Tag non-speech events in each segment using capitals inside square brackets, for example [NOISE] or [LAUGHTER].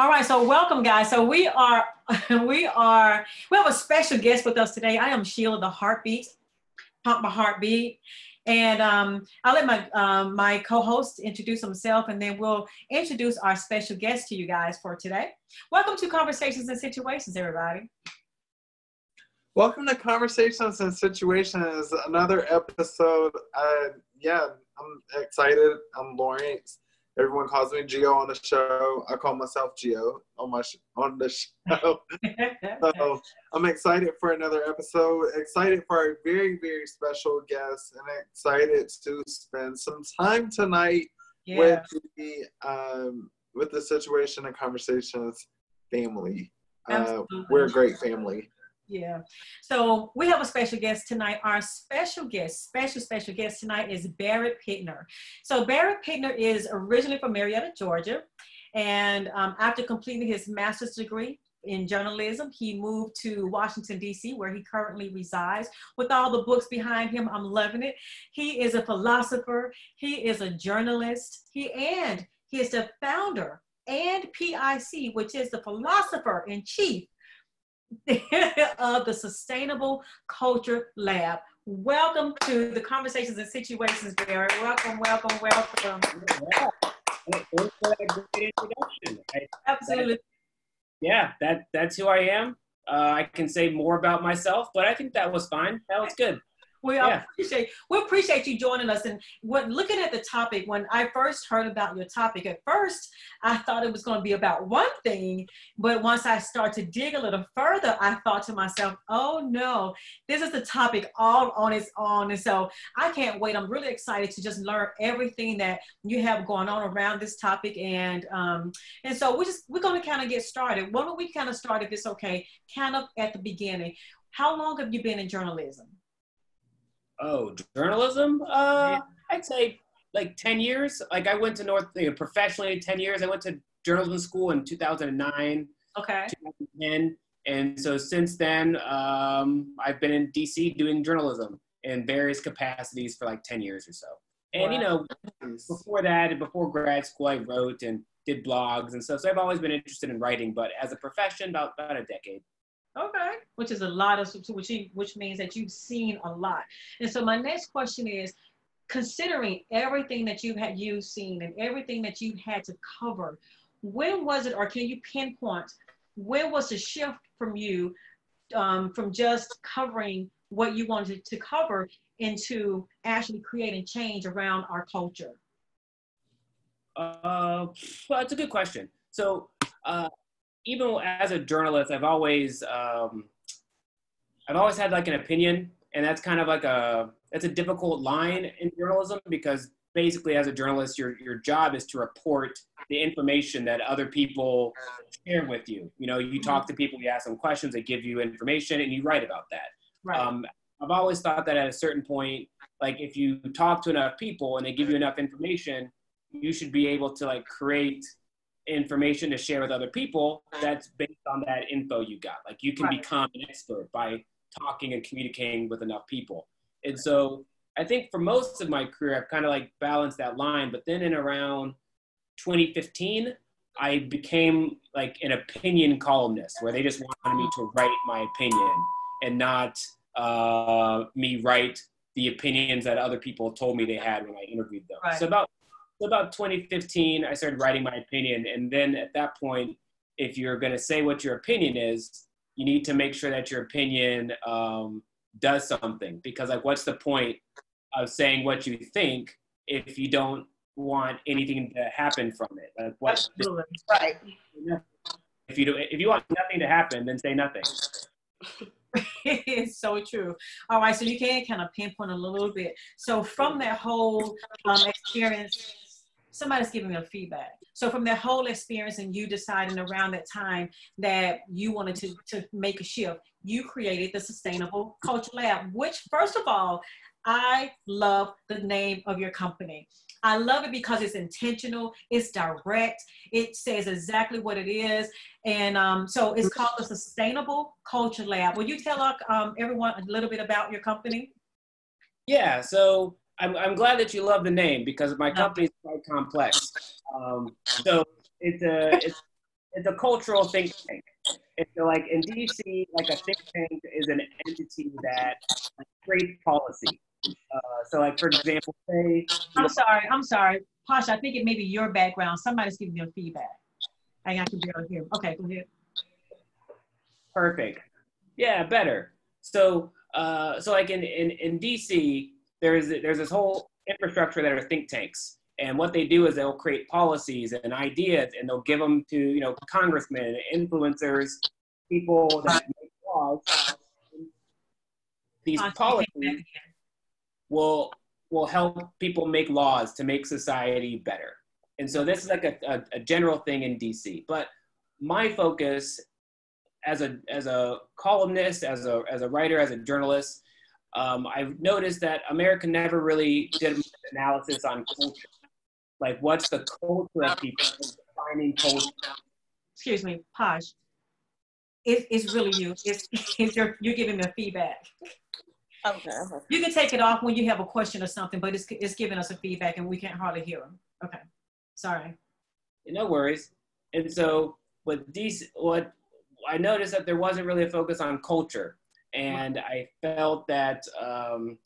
All right, so welcome, guys. So we are, [LAUGHS] we are, we have a special guest with us today. I am Sheila, the heartbeat, pump my heartbeat, and um, I'll let my um, my co-host introduce himself, and then we'll introduce our special guest to you guys for today. Welcome to Conversations and Situations, everybody. Welcome to Conversations and Situations, another episode. Uh, yeah, I'm excited. I'm Lawrence. Everyone calls me Geo on the show. I call myself Geo on my sh- on the show. [LAUGHS] so I'm excited for another episode. Excited for a very very special guest, and excited to spend some time tonight yeah. with the um, with the situation and conversations family. Uh, we're a great family. Yeah. So we have a special guest tonight. Our special guest, special, special guest tonight is Barrett Pitner. So Barrett Pitner is originally from Marietta, Georgia. And um, after completing his master's degree in journalism, he moved to Washington, D.C., where he currently resides. With all the books behind him, I'm loving it. He is a philosopher, he is a journalist, he and he is the founder and PIC, which is the philosopher in chief [LAUGHS] of the Sustainable Culture Lab. Welcome to the Conversations and Situations, Barry. Welcome, welcome, welcome. Yeah. Thanks for that great introduction. I, Absolutely. That, yeah, that that's who I am. Uh, I can say more about myself, but I think that was fine. That was good. We yeah. appreciate we appreciate you joining us. And when looking at the topic, when I first heard about your topic, at first I thought it was going to be about one thing, but once I start to dig a little further, I thought to myself, "Oh no, this is the topic all on its own." And so I can't wait. I'm really excited to just learn everything that you have going on around this topic. And um, and so we're just we're going to kind of get started. Why don't we kind of start, if it's okay, kind of at the beginning? How long have you been in journalism? Oh, journalism? Uh, yeah. I'd say like 10 years. Like I went to North, you know, professionally 10 years. I went to journalism school in 2009. Okay. 2010. And so since then, um, I've been in DC doing journalism in various capacities for like 10 years or so. And, wow. you know, before that before grad school, I wrote and did blogs and stuff. So I've always been interested in writing, but as a profession, about, about a decade. Okay, which is a lot of which which means that you've seen a lot. And so my next question is, considering everything that you've had you've seen and everything that you've had to cover, when was it, or can you pinpoint when was the shift from you um, from just covering what you wanted to cover into actually creating change around our culture? Uh, well, that's a good question. So uh, even as a journalist, I've always um, I've always had like an opinion, and that's kind of like a that's a difficult line in journalism because basically as a journalist your your job is to report the information that other people share with you you know you talk to people you ask them questions they give you information and you write about that right. um, i've always thought that at a certain point like if you talk to enough people and they give you enough information you should be able to like create information to share with other people that's based on that info you got. Like you can right. become an expert by talking and communicating with enough people. And so I think for most of my career, I've kind of like balanced that line. But then in around 2015, I became like an opinion columnist where they just wanted me to write my opinion and not uh, me write the opinions that other people told me they had when I interviewed them. Right. So about so about 2015, I started writing my opinion. And then at that point, if you're going to say what your opinion is, you need to make sure that your opinion um, does something. Because, like, what's the point of saying what you think if you don't want anything to happen from it? Like, what? Absolutely. Right. If you do, if you want nothing to happen, then say nothing. it's [LAUGHS] so true. All right, so you can kind of pinpoint a little bit. So from that whole um, experience somebody's giving them feedback. So from that whole experience and you deciding around that time that you wanted to, to make a shift, you created the Sustainable Culture Lab, which first of all, I love the name of your company. I love it because it's intentional, it's direct, it says exactly what it is. And um, so it's called the Sustainable Culture Lab. Will you tell um, everyone a little bit about your company? Yeah, so I'm, I'm glad that you love the name because my company is quite complex. Um, so it's a, it's it's a cultural think tank. So, like in DC, like a think tank is an entity that creates policy. Uh, so, like for example, say I'm sorry, I'm sorry, Pasha. I think it may be your background. Somebody's giving you feedback. I got to barely hear. Okay, go ahead. Perfect. Yeah, better. So, uh, so like in, in, in DC, there's there's this whole infrastructure that are think tanks, and what they do is they'll create policies and ideas, and they'll give them to you know congressmen, influencers, people that make laws. These policies will will help people make laws to make society better. And so this is like a, a, a general thing in DC. But my focus as a as a columnist, as a as a writer, as a journalist, um, I've noticed that America never really did analysis on culture. Like, what's the culture of people defining culture? Excuse me, Posh. It, it's really you. It's, [LAUGHS] it's your, you're giving me feedback. Okay. You can take it off when you have a question or something, but it's, it's giving us a feedback and we can't hardly hear them. Okay. Sorry. No worries. And so, with these, what I noticed that there wasn't really a focus on culture, and I felt that um,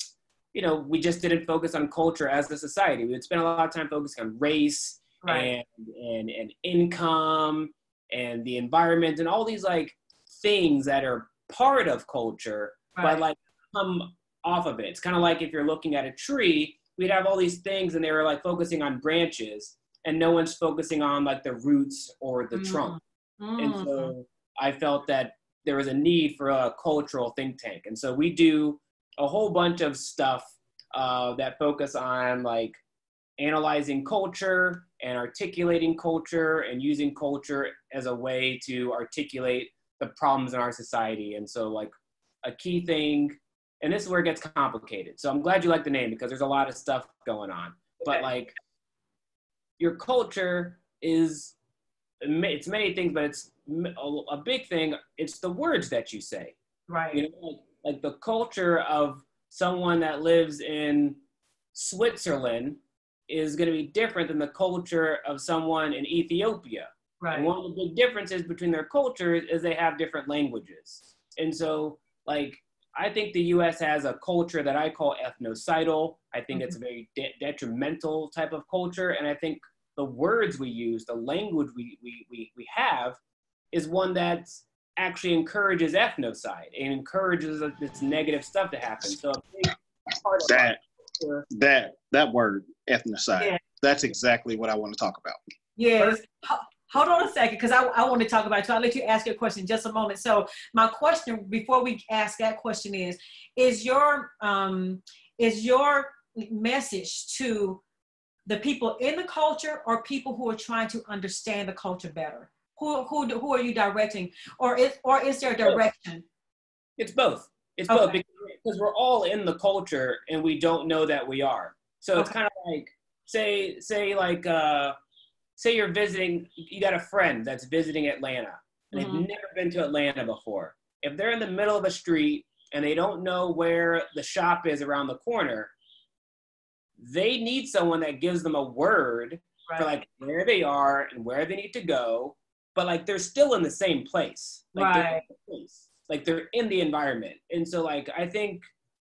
you know we just didn't focus on culture as a society. We would spend a lot of time focusing on race Right. and, and and income and the environment and all these like things that are part of culture, Right. but like come off of it. It's kind of like if you're looking at a tree, we'd have all these things, and they were like focusing on branches, and no one's focusing on like the roots or the Mm. trunk. And Mhm. so I felt that there was a need for a cultural think tank. And so we do a whole bunch of stuff uh, that focus on like analyzing culture and articulating culture and using culture as a way to articulate the problems in our society. And so, like, a key thing, and this is where it gets complicated. So, I'm glad you like the name because there's a lot of stuff going on. But, like, your culture is it's many things, but it's a big thing. It's the words that you say. Right. You know, like, like the culture of someone that lives in Switzerland is going to be different than the culture of someone in Ethiopia. Right. And one of the big differences between their cultures is they have different languages. And so, like, I think the US has a culture that I call ethnocidal. I think it's a mm-hmm. very de- detrimental type of culture. And I think the words we use, the language we, we, we, we have, is one that actually encourages ethnocide and encourages this negative stuff to happen. So, a big part of That culture that that word ethnocide. Yeah. That's exactly what I want to talk about. Yes. Hold on a second, because I, I want to talk about it. So I'll let you ask your question in just a moment. So my question before we ask that question is, is your um is your message to the people in the culture or people who are trying to understand the culture better? Who who who are you directing? Or is or is there a direction? It's both. It's both Okay. because, because we're all in the culture and we don't know that we are. So it's kind of like say say like uh, say you're visiting. You got a friend that's visiting Atlanta and Mhm. they've never been to Atlanta before. If they're in the middle of a street and they don't know where the shop is around the corner, they need someone that gives them a word for like where they are and where they need to go, but like they're still in the same place. Like they're in Right. the place. Like they're in the environment. And so like I think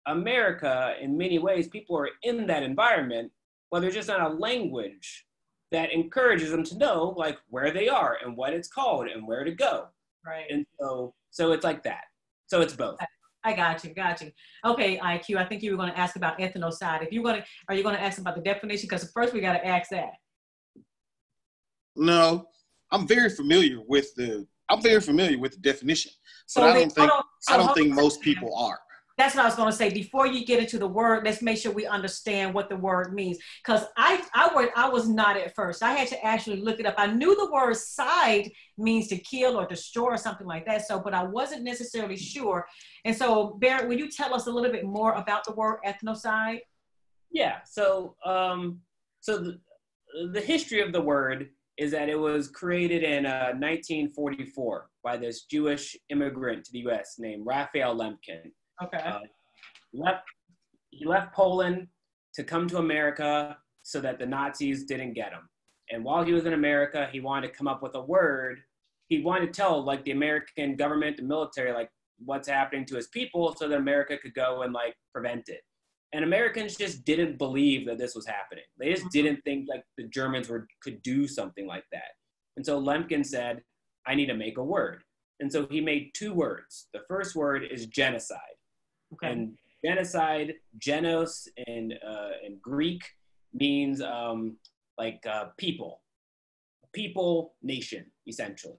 America in many ways people are in that environment, but there's just not a language that encourages them to know like where they are and what it's called and where to go. right. And so so it's like that. So it's both. I got you, got you. Okay, IQ. I think you were going to ask about ethnocide. If you're going to, are you going to ask about the definition? Because first we got to ask that. No, I'm very familiar with the I'm very familiar with the definition, So but I don't think on. So I don't think on. most people are. That's what I was going to say. Before you get into the word, let's make sure we understand what the word means. Because I, I, were, I was not at first. I had to actually look it up. I knew the word side means to kill or destroy or something like that. So, but I wasn't necessarily sure. And so, Barrett, will you tell us a little bit more about the word ethnocide? Yeah. So, um, so the, the history of the word is that it was created in uh, 1944 by this Jewish immigrant to the U.S. named Raphael Lemkin. Okay. Uh, left, he left Poland to come to America so that the Nazis didn't get him. And while he was in America, he wanted to come up with a word he wanted to tell like the American government, the military, like what's happening to his people, so that America could go and like prevent it. And Americans just didn't believe that this was happening. They just didn't think like the Germans were could do something like that. And so Lemkin said, "I need to make a word." And so he made two words. The first word is genocide. Okay. And genocide, genos in uh, in Greek means um, like uh, people, people, nation, essentially.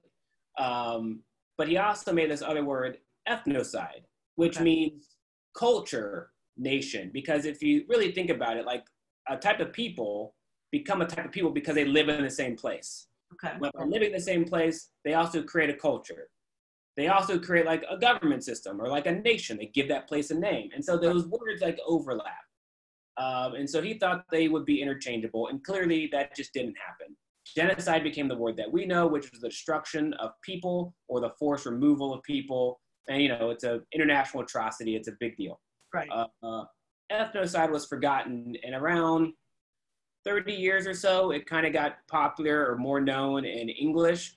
Um, but he also made this other word, ethnocide, which Okay. means culture, nation. Because if you really think about it, like a type of people become a type of people because they live in the same place. okay. When they're living in the same place, they also create a culture. They also create like a government system or like a nation. They give that place a name. And so those words like overlap. Um, and so he thought they would be interchangeable. And clearly that just didn't happen. Genocide became the word that we know, which was the destruction of people or the forced removal of people. And, you know, it's an international atrocity. It's a big deal Right. uh, uh, ethnocide was forgotten in around 30 years or so it kind of got popular or more known in english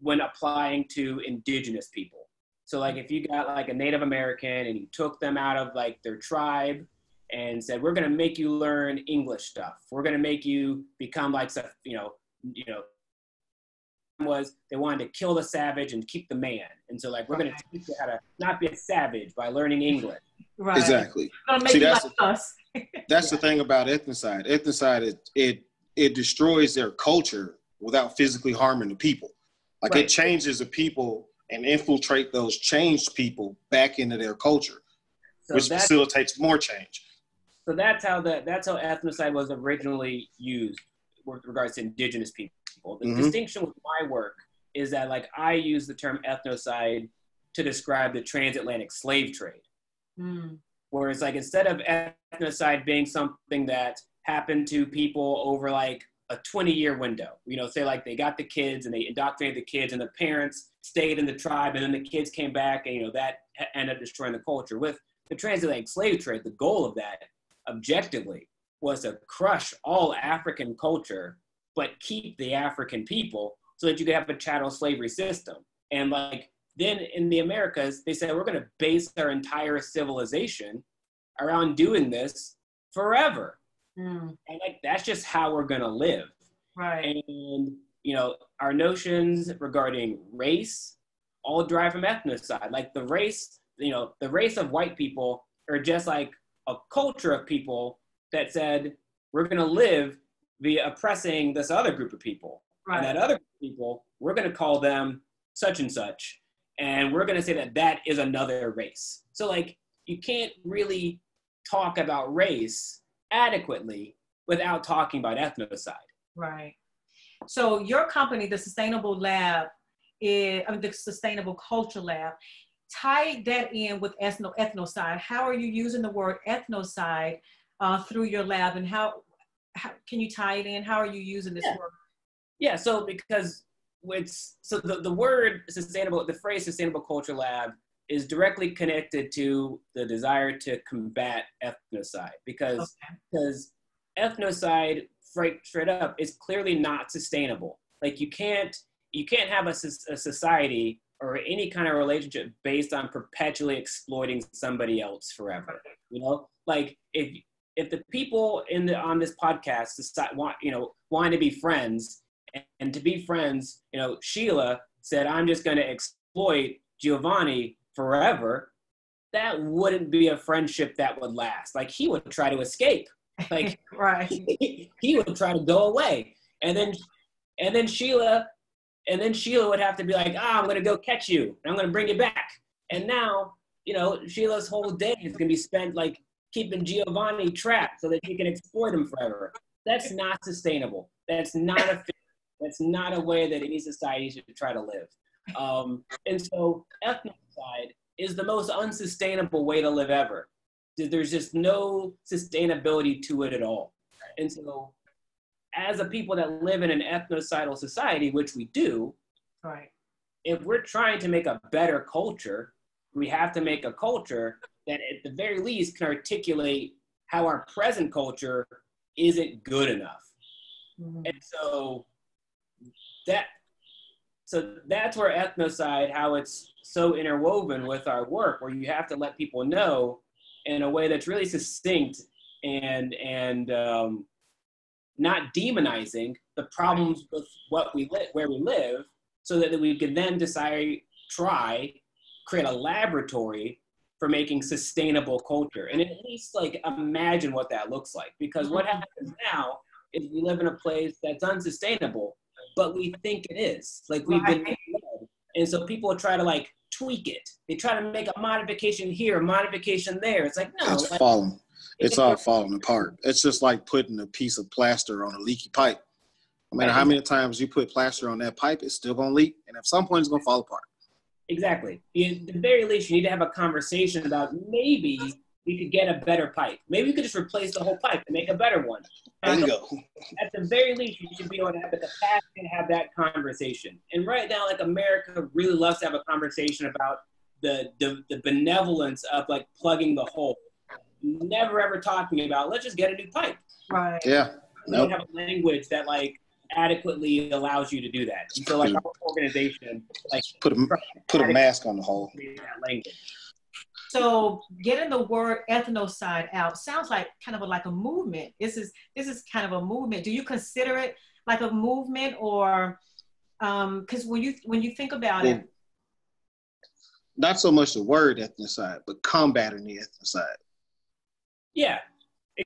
when applying to indigenous people. So like if you got like a native american and you took them out of like their tribe and said we're going to make you learn english stuff. We're going to make you become like you know you know was they wanted to kill the savage and keep the man. And so like we're going to teach you how to not be a savage by learning english right. Exactly. See, that's like us. [LAUGHS] That's the thing about ethnocide. Ethnocide it it it destroys their culture without physically harming the people. Like Right. it changes the people and infiltrate those changed people back into their culture, so which facilitates more change. So that's how the that's how ethnocide was originally used with regards to indigenous people. The Mhm. distinction with my work is that like I use the term ethnocide to describe the transatlantic slave trade. Mm, Whereas like instead of ethnocide being something that happened to people over like a 20 year window, you know, say like they got the kids and they indoctrinated the kids and the parents stayed in the tribe and then the kids came back and you know that ended up destroying the culture. With the transatlantic slave trade, the goal of that objectively was to crush all African culture, but keep the African people so that you could have a chattel slavery system. And like then in the Americas, they said we're going to base our entire civilization around doing this forever. mm, And like that's just how we're going to live. right. And you know, our notions regarding race all derive from ethnocide. Like the race, you know, the race of white people are just like a culture of people that said we're going to live via oppressing this other group of people. And that right. other people, we're going to call them such and such. And we're going to say that that is another race. So, like, you can't really talk about race adequately without talking about ethnocide. Right. So your company, the Sustainable Lab, is I mean, the Sustainable Culture Lab, tie that in with ethno ethnocide. How are you using the word ethnocide uh, through your lab, and how, how can you tie it in? How are you using this Yeah. word? Yeah, so because it's so the, the word sustainable, the phrase sustainable culture lab is directly connected to the desire to combat ethnocide because Okay. because ethnocide straight, straight up is clearly not sustainable. Like you can't you can't have a, a society or any kind of relationship based on perpetually exploiting somebody else forever. You know, like if if the people in the on this podcast decide, want you know want to be friends and, and to be friends, you know, Sheila said, "I'm just going to exploit Giovanni forever." That wouldn't be a friendship that would last. Like he would try to escape. Like [LAUGHS] right. [LAUGHS] he would try to go away and then and then sheila and then sheila would have to be like ah i'm gonna go catch you and i'm gonna bring you back and now you know sheila's whole day is gonna be spent like keeping giovanni trapped so that she can exploit him forever that's not sustainable that's not a that's not a way that any society should try to live um, and so ethnocide is the most unsustainable way to live ever there's just no sustainability to it at all and so, as a people that live in an ethnocidal society, which we do, Right. if we're trying to make a better culture, we have to make a culture that, at the very least, can articulate how our present culture isn't good enough. Mhm. And so, that so that's where ethnocide, how it's so interwoven with our work, where you have to let people know in a way that's really succinct and and um, not demonizing the problems with what we live, where we live, so that we can then decide, try, create a laboratory for making sustainable culture, and at least like imagine what that looks like. Because what happens now is we live in a place that's unsustainable, but we think it is. Like we've been misled. And so people try to like tweak it. They try to make a modification here, a modification there. It's like, no. It's like, falling. It's all falling apart. It's just like putting a piece of plaster on a leaky pipe. No matter how many times you put plaster on that pipe, it's still gonna leak, and at some point, it's gonna fall apart. Exactly. You, at the very least, you need to have a conversation about maybe we could get a better pipe. Maybe we could just replace the whole pipe and make a better one. Bingo. At the very least, you should be able to have the capacity to have that conversation. And right now, like America really loves to have a conversation about the the, the benevolence of like plugging the hole. Never ever talking about let's just get a new pipe. Right. Yeah. We don't have a language that like adequately allows you to do that. And so like our organization like Put a put a mask on the hole. that language. So getting the word ethnocide out sounds like kind of a, like a movement. This is this is kind of a movement. Do you consider it like a movement or um, because when you when you think about Well, it, Not so much the word ethnocide, but combating the ethnocide. Yeah,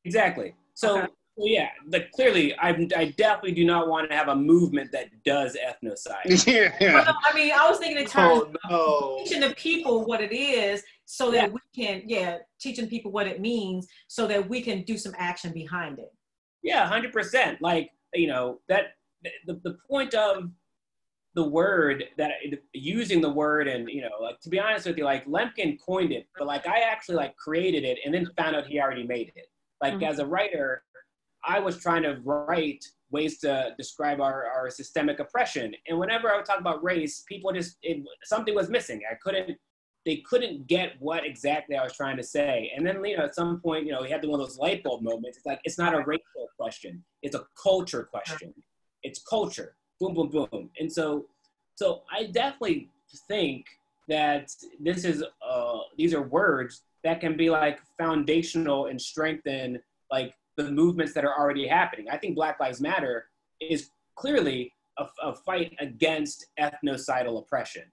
exactly. So, Okay. so yeah, like clearly, I, I definitely do not want to have a movement that does ethnocide. [LAUGHS] yeah. Well, I mean, I was thinking in oh, terms Oh of teaching the people what it is, so that Yeah. we can, yeah, teaching people what it means, so that we can do some action behind it. yeah, hundred percent. Like you know that the, the point of the word that using the word and you know like to be honest with you like Lemkin coined it but like I actually like created it and then found out he already made it like Mhm. as a writer I was trying to write ways to describe our, our systemic oppression and whenever I would talk about race people just it, something was missing I couldn't they couldn't get what exactly I was trying to say. And then you know at some point you know we had one of those light bulb moments. It's like it's not a racial question. It's a culture question. It's culture. Boom boom boom. And so so i definitely think that this is uh these are words that can be like foundational and strengthen like the movements that are already happening. I think black lives matter is clearly a, a fight against ethnocidal oppression.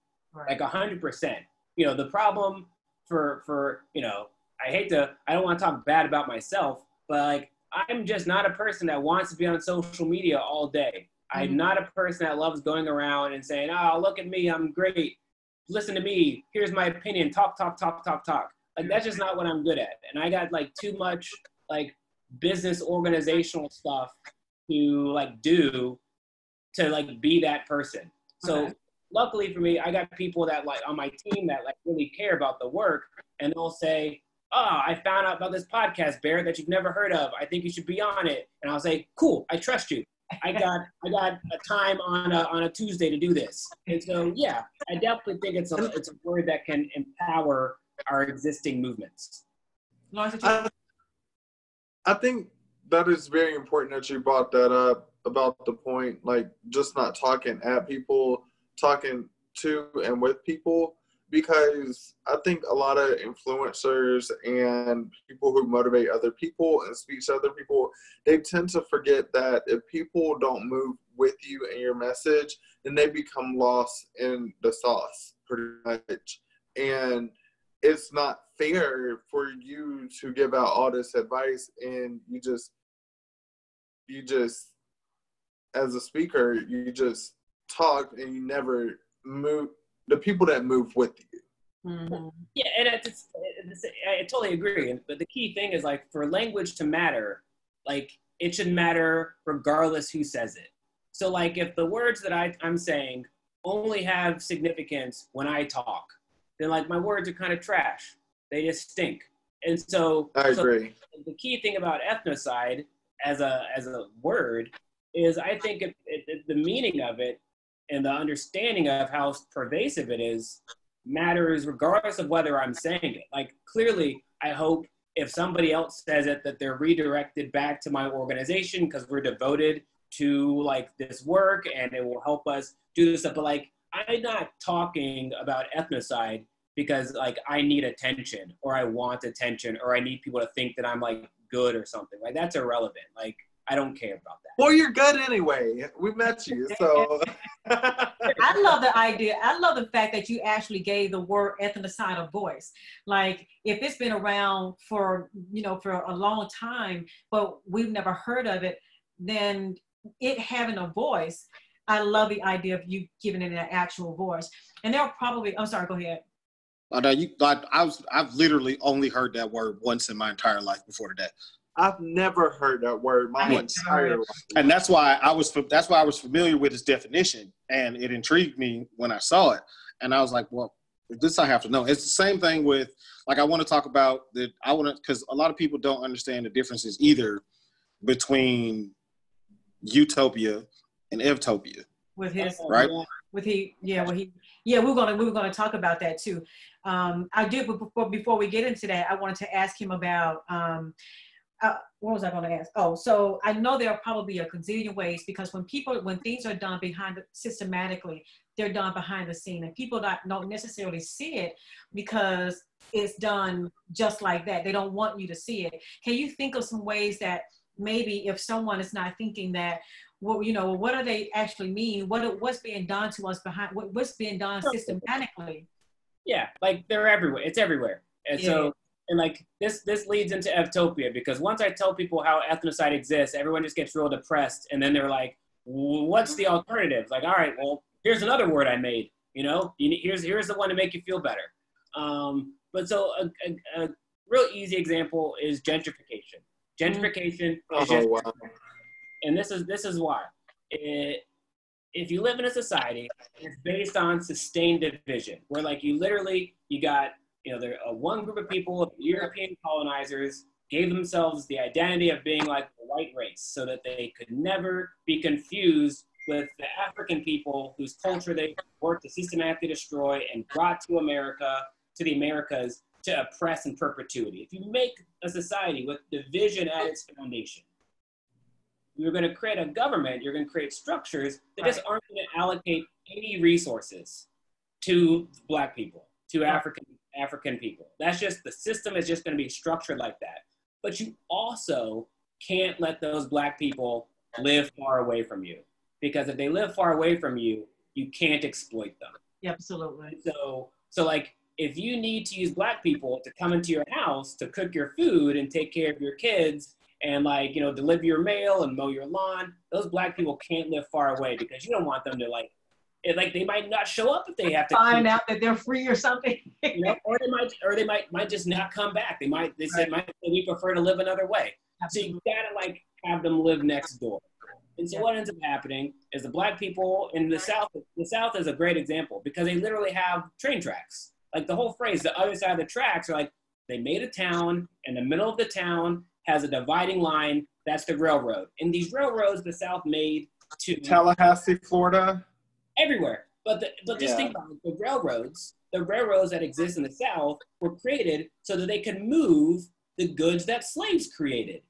Like a hundred percent you know the problem for for you know i hate to i don't want to talk bad about myself but like i'm just not a person that wants to be on social media all day. I'm Mhm. not a person that loves going around and saying oh look at me i'm great. Listen to me. Here's my opinion. Talk talk talk talk talk. Like that's just not what i'm good at. And i got like too much like business organizational stuff to like do to like be that person. So Okay. Luckily for me, I got people that like on my team that like really care about the work, and they'll say, "Oh, I found out about this podcast, Barrett, that you've never heard of. I think you should be on it." And I'll say, "Cool, I trust you. I got I got a time on a on a Tuesday to do this." And so, yeah, I definitely think it's a it's a word that can empower our existing movements. Lawrence, I, I think that is very important that you brought that up about the point, like just not talking at people, talking to and with people, because I think a lot of influencers and people who motivate other people and speak to other people, they tend to forget that if people don't move with you and your message, then they become lost in the sauce pretty much. And it's not fair for you to give out all this advice and you just you just as a speaker you just talk and you never move the people that move with you Mhm. Yeah, and it's, it's, it's, I totally agree. But the key thing is like for language to matter, like it should matter regardless who says it. So like if the words that I, I'm saying only have significance when I talk, then like my words are kind of trash. They just stink. And so, i so agree the key thing about ethnocide as a as a word is I think it, it, it- the meaning of it and the understanding of how pervasive it is matters regardless of whether I'm saying it. Like clearly, I hope if somebody else says it that they're redirected back to my organization because we're devoted to like this work and it will help us do this stuff. But like I'm not talking about ethnocide because like I need attention or I want attention or I need people to think that I'm like good or something. Like that's irrelevant. Like I don't care about that. Well, you're good anyway. We met you, so. [LAUGHS] I love the idea. I love the fact that you actually gave the word ethnocide a voice. Like if it's been around for you know for a long time, but we've never heard of it, then it having a voice. I love the idea of you giving it an actual voice. And there are probably. I'm sorry. Go ahead. Oh, I know you. I, I was. I've literally only heard that word once in my entire life before today. I've never heard that word my entire life. And that's why I was. That's why I was familiar with its definition, and it intrigued me when I saw it. And I was like, well, this I have to know. It's the same thing with like I want to talk about that. I want to because a lot of people don't understand the differences either between utopia and evtopia. With his right. With he, yeah, well, he, yeah, we're gonna we're gonna talk about that too. Um, I did, but before before we get into that, I wanted to ask him about um, uh, what was I going to ask? Oh, so I know there are probably a gazillion ways because when people, when things are done behind the, systematically, they're done behind the scene, and people not, don't necessarily see it because it's done just like that. They don't want you to see it. Can you think of some ways that maybe if someone is not thinking that, well, you know, what do they actually mean? What what's being done to us behind? What, what's being done systematically? Yeah, like they're everywhere. It's everywhere, and yeah. so and like this this leads into Evtopia because once I tell people how ethnocide exists, everyone just gets real depressed, and then they're like, "What's the alternative?" Like, all right, well, here's another word I made. You know, here's here's the one to make you feel better. Um, but so a, a, a, real easy example is gentrification. Gentrification oh, just, wow. and this is this is why. It, if you live in a society, it's based on sustained division, where like you literally you got you know, there uh, one group of people, European colonizers, gave themselves the identity of being like the white race, so that they could never be confused with the African people whose culture they worked to systematically destroy and brought to America, to the Americas, to oppress in perpetuity. If you make a society with division at its foundation, you're going to create a government, you're going to create structures that just aren't going to allocate any resources to black people, to African African people. That's just the system is just going to be structured like that. But you also can't let those black people live far away from you because if they live far away from you, you can't exploit them. Yeah, absolutely. So, so like if you need to use black people to come into your house to cook your food and take care of your kids and like you know deliver your mail and mow your lawn, those black people can't live far away because you don't want them to like it, like they might not show up if they have to find out that they're free or something. you know, or they might, or they might might just not come back. They might they right. might we prefer to live another way. Absolutely. So you gotta like have them live next door. And so yeah. what ends up happening is the black people in the south. The south is a great example because they literally have train tracks. Like the whole phrase, the other side of the tracks are like they made a town. and the middle of the town has a dividing line. That's the railroad. And these railroads the South made to Tallahassee, Florida everywhere. But the, but just yeah. think about it, the railroads, the railroads that exist in the South were created so that they could move the goods that slaves created.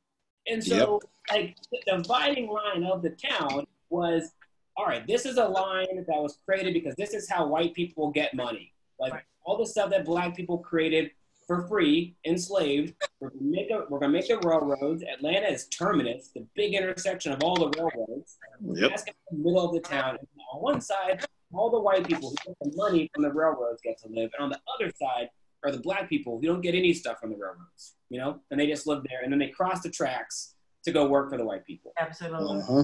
And so, yep. like, the dividing line of the town was, all right, this is a line that was created because this is how white people get money. Like right. all the stuff that black people created for free, enslaved. We're gonna make a, we're gonna make the railroads. Atlanta is terminus, the big intersection of all the railroads. Yep. That's the middle of the town. And on one side, all the white people who get the money from the railroads get to live, and on the other side are the black people who don't get any stuff from the railroads. You know, and they just live there, and then they cross the tracks to go work for the white people. Absolutely. Uh-huh.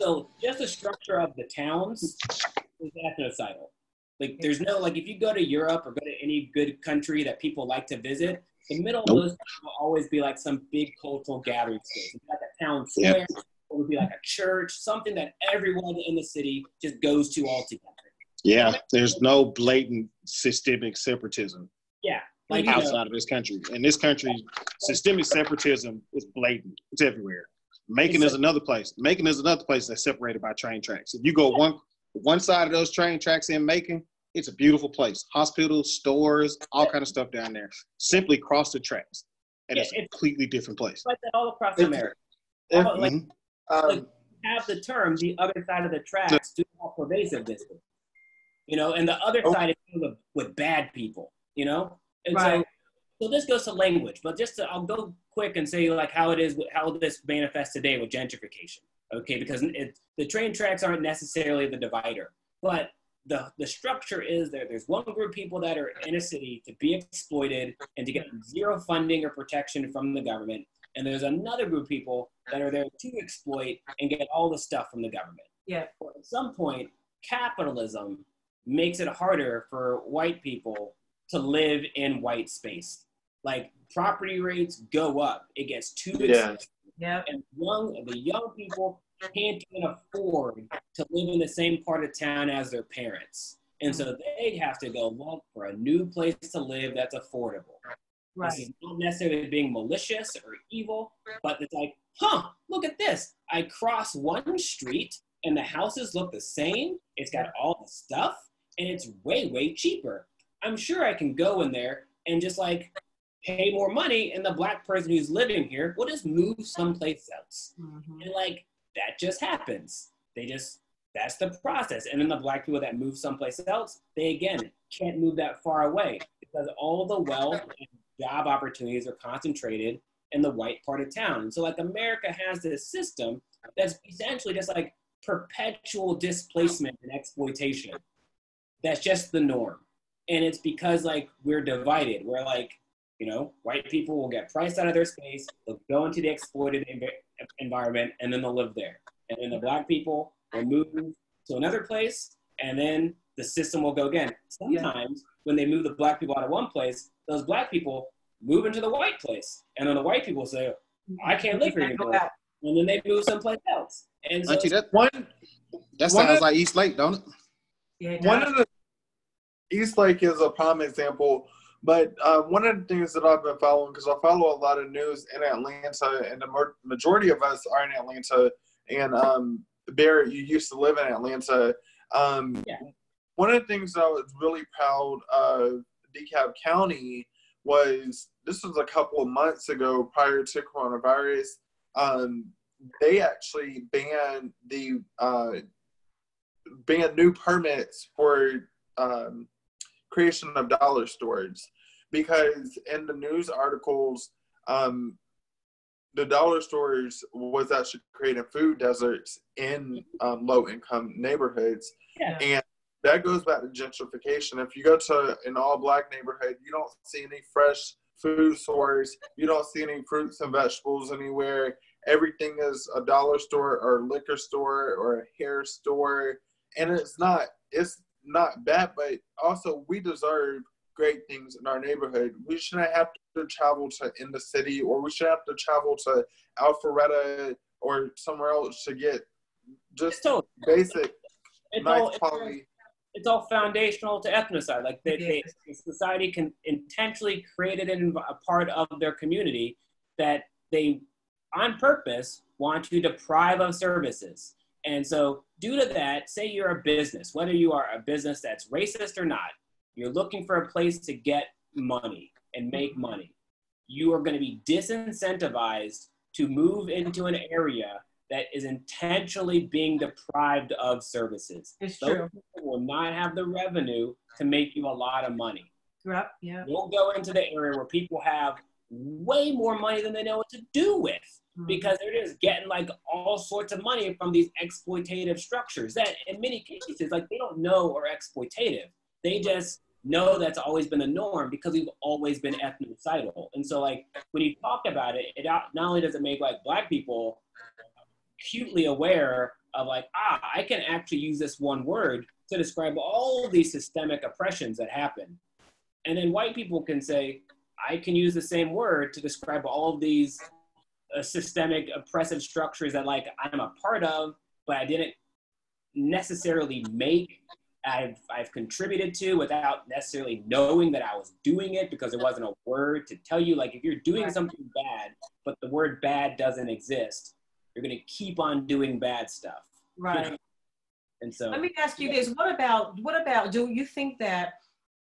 So just the structure of the towns is ethnocidal. Like there's no like if you go to Europe or go to any good country that people like to visit, the middle nope. of those will always be like some big cultural gathering space. It's like a town square, yeah. Or would be like a church, something that everyone in the city just goes to all together. Yeah, there's no blatant systemic separatism. Yeah. Like outside know, of this country. In this country, systemic separatism is blatant. It's everywhere. Macon is another place. Macon is another place that's separated by train tracks. If you go one one side of those train tracks in Macon, it's a beautiful place. Hospitals, stores, all kind of stuff down there. Simply cross the tracks, and yeah, it's a completely different place. Like that all across America. If, like, mm-hmm. Um, like, have the term "the other side of the tracks" to how pervasive this is. you know, and the other Oh. side is with, with bad people, you know? And Right. so, so this goes to language, but just to, I'll go quick and say like how it is, how this manifests today with gentrification, okay? Because it, the train tracks aren't necessarily the divider, but the, the structure is there. There's one group of people that are in a city to be exploited and to get zero funding or protection from the government. And there's another group of people that are there to exploit and get all the stuff from the government. Yeah. At some point, capitalism makes it harder for white people to live in white space. Like property rates go up. It gets too Yeah. expensive Yep. and young the young people can't even afford to live in the same part of town as their parents and so they have to go look for a new place to live that's affordable Right. this is not necessarily being malicious or evil but it's like huh look at this i cross one street and the houses look the same it's got all the stuff and it's way way cheaper i'm sure i can go in there and just like pay more money and the black person who's living here will just move someplace else Mhm. and like that just happens. They just that's the process. And then the black people that move someplace else, they again can't move that far away because all the wealth and job opportunities are concentrated in the white part of town. And so like America has this system that's essentially just like perpetual displacement and exploitation. That's just the norm. And it's because like we're divided. We're like, you know, white people will get priced out of their space, they'll go into the exploited env- environment, and then they'll live there. And then the black people will move to another place, and then the system will go again. Sometimes when they move the black people out of one place, those black people move into the white place, and then the white people say, I can't live here anymore. and then they move someplace else. And so Auntie, that One that One sounds of- like East Lake, don't it? Yeah, it one of the East Lake is a prime example, but uh, one of the things that I've been following because I follow a lot of news in Atlanta, and the majority of us are in Atlanta. And um, Barrett, you used to live in Atlanta. Um, Yeah. One of the things that I was really proud of DeKalb County was this was a couple of months ago prior to coronavirus. Um, they actually banned the uh, banned new permits for um, creation of dollar stores because in the news articles um, the dollar stores was actually creating food deserts in um, low income neighborhoods Yeah. That goes back to gentrification. If you go to an all black neighborhood you don't see any fresh food stores you don't see any fruits and vegetables anywhere. Everything is a dollar store or liquor store or a hair store. And it's not it's not bad but also we deserve great things in our neighborhood. We shouldn't have to travel to in the city or we should have to travel to alpharetta or somewhere else to get just basic nice all- quality it's all foundational to ethnocide. Like they, they, Yes. society can intentionally create it in a part of their community that they, on purpose, want to deprive of services. And so, due to that, say you're a business, whether you are a business that's racist or not, you're looking for a place to get money and make money. You are going to be disincentivized to move into an area that is intentionally being deprived of services. It's Those true. people will not have the revenue to make you a lot of money. Yep. Yeah. You'll go into the area where people have way more money than they know what to do with Mm-hmm. because they're just getting like all sorts of money from these exploitative structures that in many cases like they don't know are exploitative they just know that's always been the norm because we've always been ethnocidal and so like when you talk about it it not only does it make like black people acutely aware of like ah i can actually use this one word to describe all these systemic oppressions that happen and then white people can say i can use the same word to describe all of these uh, systemic oppressive structures that like I'm a part of, but I didn't necessarily make. I've I've contributed to without necessarily knowing that I was doing it because there wasn't a word to tell you. Like if you're doing something bad, but the word bad doesn't exist, you're gonna keep on doing bad stuff. Right. And so Let me ask you this: What about what about? Do you think that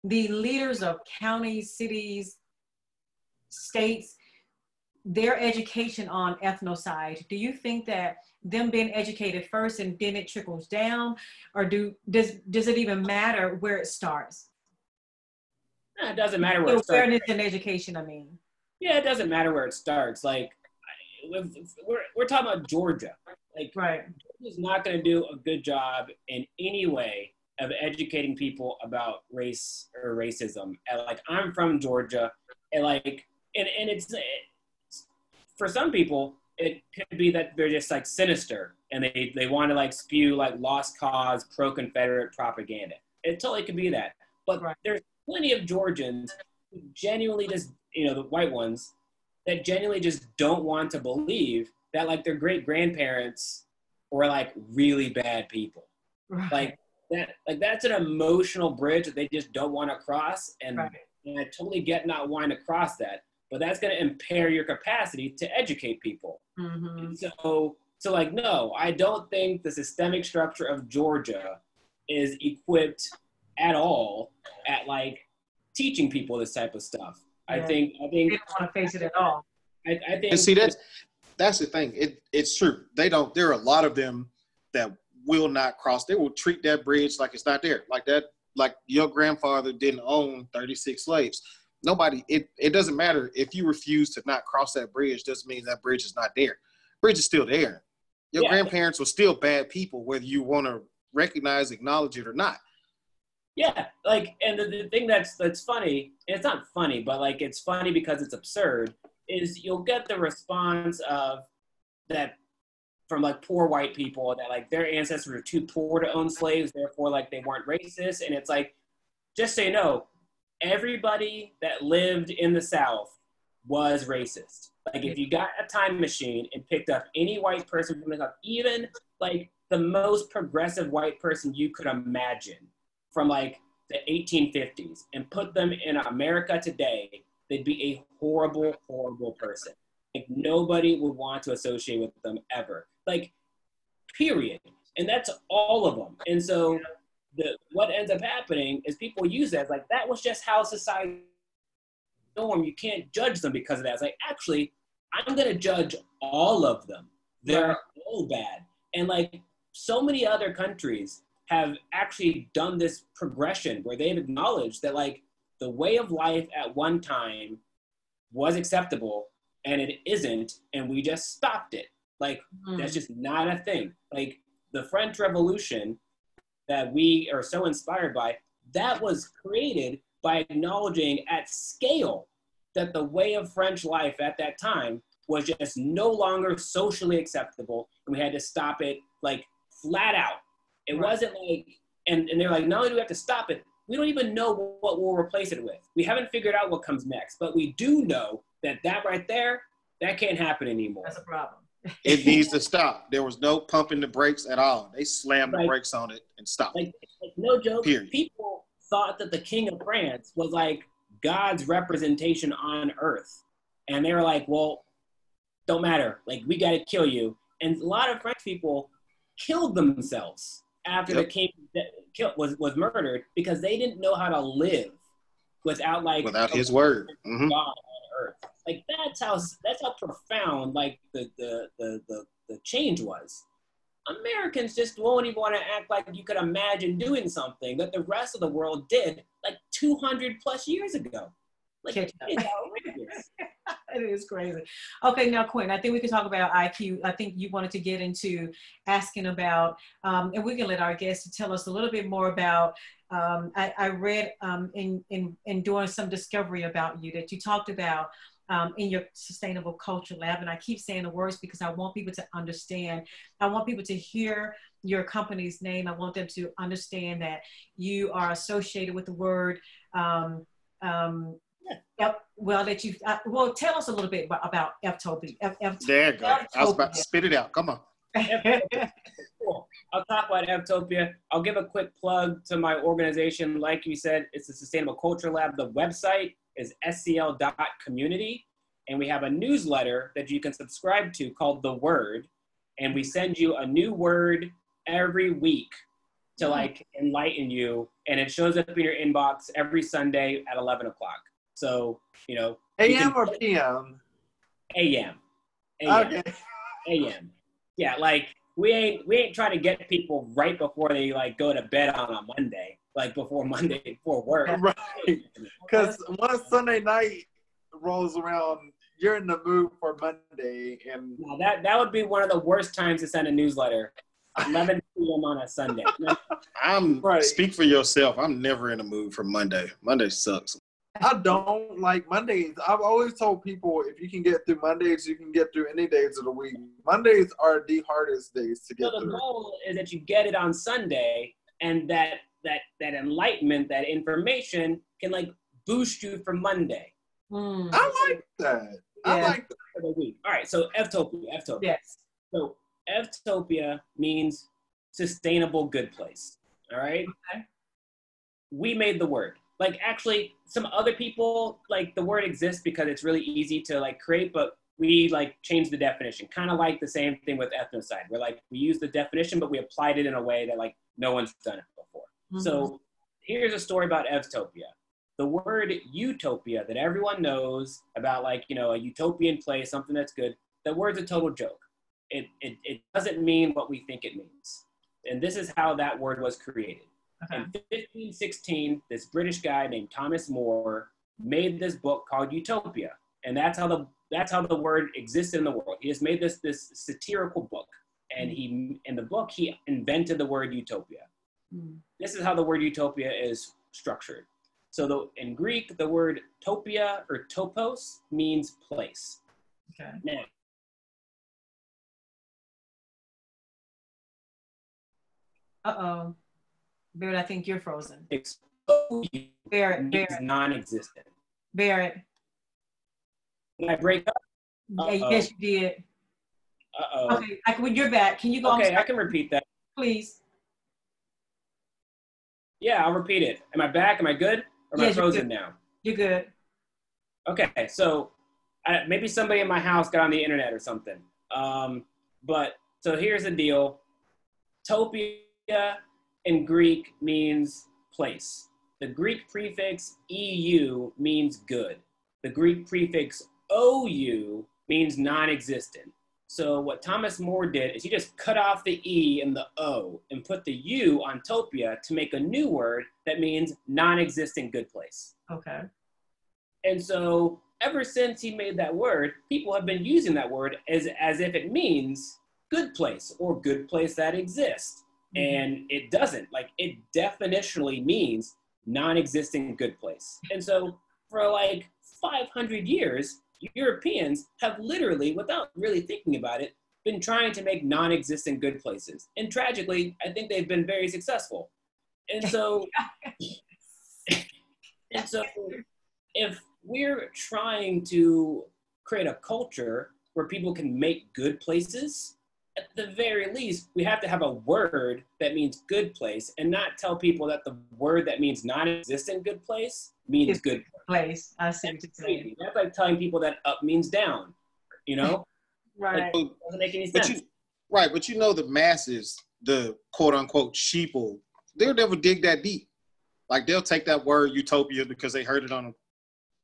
the leaders of counties, cities, states their education on ethnocide, do you think that them being educated first and then it trickles down, or do does does it even matter where it starts? It doesn't matter where it starts. Awareness and education. I mean, Yeah, it doesn't matter where it starts. Like, we're, we're talking about Georgia. Like, right? is not going to do a good job in any way of educating people about race or racism. And like I'm from Georgia, and like and, and it's, it's for some people it could be that they're just like sinister and they they want to like spew like lost cause pro Confederate propaganda. It totally could be that, but Right. there's plenty of Georgians who genuinely just you know the white ones that genuinely just don't want to believe that like their great grandparents were like really bad people. right. Like that, like that's an emotional bridge that they just don't want to cross, and, Right. and I totally get not wanting to cross that. But that's going to impair your capacity to educate people. Mhm. So, so like, no, I don't think the systemic structure of Georgia is equipped at all at like teaching people this type of stuff. I think, I They think, don't want to face it at all. I, I think. And see, that's that's the thing. It it's true. They don't. There are a lot of them that will not cross. They will treat that bridge like it's not there. Like that. Like your grandfather didn't own 36 slaves. Nobody. It it doesn't matter if you refuse to not cross that bridge. Doesn't mean that bridge is not there. Bridge is still there. Your Yeah. grandparents were still bad people, whether you want to recognize, acknowledge it or not. Yeah, like, and the, the thing that's that's funny, and it's not funny, but like it's funny because it's absurd, is you'll get the response of that from like poor white people that like their ancestors were too poor to own slaves, therefore like they weren't racist, and it's like, just so you know, everybody that lived in the South was racist. Like if you got a time machine and picked up any white person from the South, even like the most progressive white person you could imagine from like the 1850s and put them in America today, they'd be a horrible, horrible person. Like nobody would want to associate with them ever. Like, period. And that's all of them. And so the what ends up happening is people use that like that was just how society norm. You can't judge them because of that. It's like actually, I'm gonna judge all of them. They're all bad. And like so many other countries have actually done this progression where they've acknowledged that like the way of life at one time was acceptable and it isn't and we just stopped it. Like hmm. that's just not a thing. Like the french revolution that we are so inspired by that was created by acknowledging at scale that the way of french life at that time was just no longer socially acceptable and we had to stop it like flat out it Right. wasn't like and, and they're like not only do we have to stop it we don't even know what we'll replace it with we haven't figured out what comes next but we do know that that right there that can't happen anymore That's a problem. It [LAUGHS] needs to stop. There was no pumping the brakes at all. They slammed the brakes on it and stopped. like, like no joke Period. people thought that the king of france was like god's representation on earth and they were like well don't matter like we got to kill you and a lot of french people killed themselves after the Yep. king that killed, was, was murdered because they didn't know how to live without like Without his word. hmm God on earth. Like that's how that's how profound like the the the the, the change was. Americans just won't even want to act like you could imagine doing something that the rest of the world did like 200 plus years ago. Like Catch up. it's outrageous. [LAUGHS] it is crazy. Okay, now Quinn, I think we can talk about IQ. I think you wanted to get into asking about, um, and we can let our guests tell us a little bit more about. Um, I, I read um, in, in in doing some discovery about you that you talked about um, in your sustainable culture lab, and I keep saying the words because I want people to understand. I want people to hear your company's name. I want them to understand that you are associated with the word. Um, um, Yep. Well, that you uh, well tell us a little bit about, about F-Topia. F- F- There you go. I was about to spit it out. Come on. Cool. [LAUGHS] I'll talk about Evtopia. I'll give a quick plug to my organization. Like you said, it's the Sustainable Culture Lab. The website is scl.community. And we have a newsletter that you can subscribe to called The Word. And we send you a new word every week to Hmm. like enlighten you. And it shows up in your inbox every Sunday at 11 o'clock. So, you know, AM or PM? AM. AM. Okay. AM. Yeah, like we ain't we ain't trying to get people right before they like go to bed on a Monday, like before Monday before work. [LAUGHS] Right. Because once Sunday night rolls around, you're in the mood for Monday, and Now that that would be one of the worst times to send a newsletter. 11 [LAUGHS] p.m. on a Sunday. I'm Right. speak for yourself. I'm never in the mood for Monday. Monday sucks. I don't like Mondays. I've always told people if you can get through Mondays, you can get through any days of the week. Mondays are the hardest days to get So the through. goal is that you get it on Sunday, and that that that enlightenment, that information, can like boost you for Monday Mm. I like that. I like that. for the week. All right. So Ftopia, Ftopia. Yes. So Ftopia means sustainable good place. All right. Okay. We made the word. Like actually, some other people like the word exists because it's really easy to like create, but we like change the definition. Kind of like the same thing with ethnocide. We're like we use the definition, but we applied it in a way that like no one's done it before. Mhm. So here's a story about Evtopia. The word utopia that everyone knows about, like, you know, a utopian place, something that's good, that word's a total joke. It, it, it doesn't mean what we think it means. And this is how that word was created. Okay. In 1516, this British guy named Thomas More made this book called Utopia. And that's how the that's how the word exists in the world. He has made this this satirical book. And he in the book he invented the word utopia Mm. this is how the word utopia is structured. So the, in Greek, the word topia or topos means place. Okay. Now, Uh oh. Barrett, I think you're frozen. exposure Barrett, Barrett, non-existent. Barrett. When I break up, Yeah, Uh-oh. yes, you did. uh-oh. Okay, like when you're back, can you go Okay, I can repeat that. please? Yeah, I'll repeat it. Am I back? Am I good? Or am I Yes, you're frozen now? You're good. Okay, so uh, maybe somebody in my house got on the internet or something. Um, but so here's the deal Topia in Greek means place. The Greek prefix EU means good. The Greek prefix OU means non existent. So what Thomas More did is he just cut off the E and the O and put the U on Topia to make a new word that means non existent good place. Okay. And so ever since he made that word, people have been using that word as, as if it means good place or good place that exists. Mm-hmm. And it doesn't. Like it definitionally means non-existent good place. And so for like 500 years, Europeans have literally, without really thinking about it, been trying to make non-existent good places. And tragically, I think they've been very successful. And so, [LAUGHS] and so [LAUGHS] if we're trying to create a culture where people can make good places, at the very least, we have to have a word that means good place and not tell people that the word that means non existent good place means It's good Place. I see what you're that's saying. crazy. That's like telling people that up means down. You know? [LAUGHS] Right. Like, doesn't make any But sense. you, right, but you know the masses, the quote unquote sheeple, they'll never dig that deep. Like they'll take that word utopia because they heard it on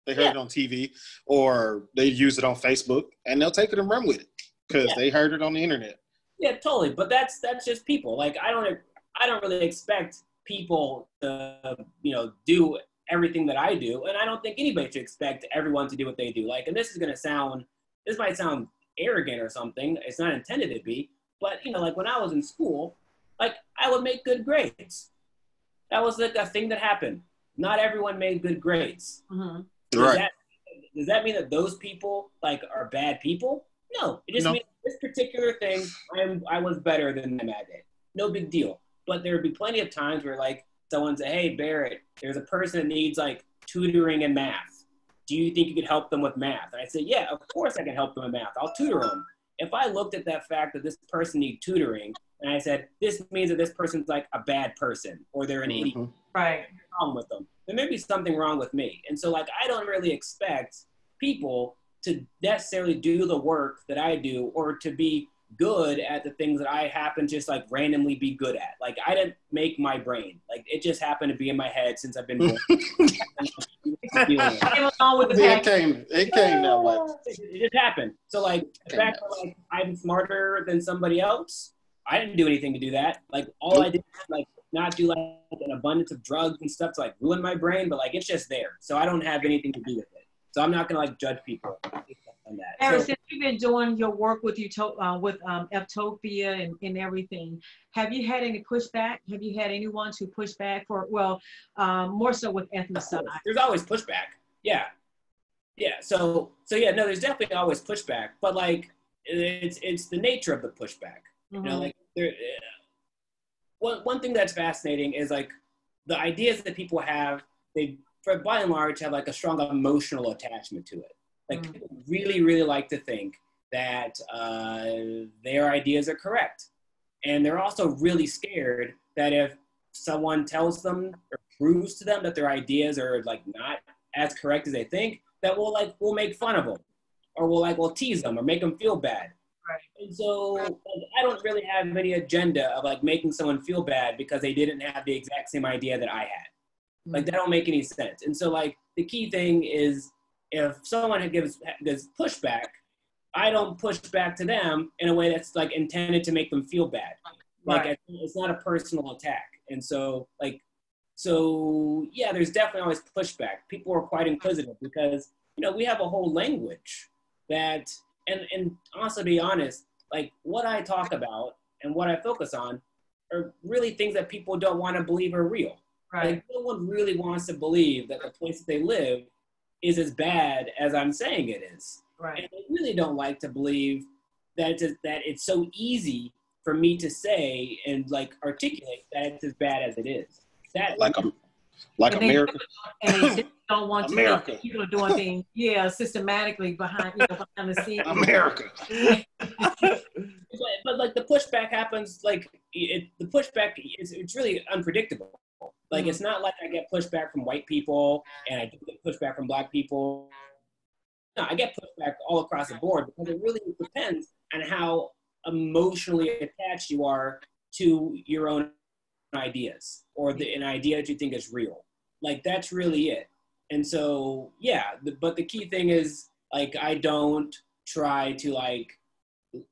they heard Yeah. it on TV or they use it on Facebook and they'll take it and run with it because Yeah. they heard it on the internet. Yeah, totally. But that's that's just people. Like I don't I don't really expect people to you know do everything that I do, and I don't think anybody should expect everyone to do what they do. Like, and this is gonna sound this might sound arrogant or something. It's not intended to be, but you know, like when I was in school, like I would make good grades. That was like a thing that happened. Not everyone made good grades. hmm Does Right. that does that mean that those people like are bad people? No, it just No. means this particular thing I'm I was better than them at it. No big deal. But there would be plenty of times where like someone say, "Hey Barrett, there's a person that needs like tutoring in math. Do you think you could help them with math?" And I said, "Yeah, of course I can help them with math. I'll tutor them." If I looked at that fact that this person needs tutoring and I said, "This means that this person's like a bad person or they're an idiot," Mhm. Right. problem with them. There may be something wrong with me. And so like I don't really expect people to necessarily do the work that I do or to be good at the things that I happen to just like randomly be good at. Like I didn't make my brain. Like it just happened to be in my head since I've been born. [LAUGHS] Came along with the it came, it came that way. it just happened. So like the fact that like I'm smarter than somebody else, I didn't do anything to do that. Like all I did was like not do like an abundance of drugs and stuff to like ruin my brain, but like it's just there. So I don't have anything to do with it. So I'm not gonna like judge people on that. Eric, So- since you've been doing your work with Uto- uh, with um, and, and everything, have you had any pushback? Have you had anyone to push back for, well, um, more so with ethnocide? there's always pushback. Yeah, yeah. So so yeah, no, there's definitely always pushback, but like it's it's the nature of the pushback. You know, Mhm. like there. uh, One one thing that's fascinating is like the ideas that people have. They, for by and large, have like a strong emotional attachment to it. Like Mm. people really, really like to think that uh, their ideas are correct, and they're also really scared that if someone tells them or proves to them that their ideas are like not as correct as they think, that we'll like we'll make fun of them, or we'll like we'll tease them or make them feel bad. Right. And so like, I don't really have any agenda of like making someone feel bad because they didn't have the exact same idea that I had. Like that don't make any sense. And so like the key thing is if someone gives gives pushback, I don't push back to them in a way that's like intended to make them feel bad. Like Right. it's not a personal attack. And so like so yeah, there's definitely always pushback. People are quite inquisitive because you know we have a whole language that and and also to be honest, like what I talk about and what I focus on are really things that people don't want to believe are real. Right. Like no one really wants to believe that the place that they live is as bad as I'm saying it is. Right. And they really don't like to believe that it's that it's so easy for me to say and like articulate that it's as bad as it is. That Like a, like And they- America. And they don't want to America. know people are doing things, yeah, systematically behind, you know, behind the scenes. America. [LAUGHS] but, but like the pushback happens like it, the pushback is it's really unpredictable like mm-hmm. it's not like i get pushback from white people and i do get pushback from black people. No i get pushback all across the board because it really depends on how emotionally attached you are to your own ideas or the, an idea that you think is real. Like that's really it. And so yeah the, but the key thing is like i don't try to like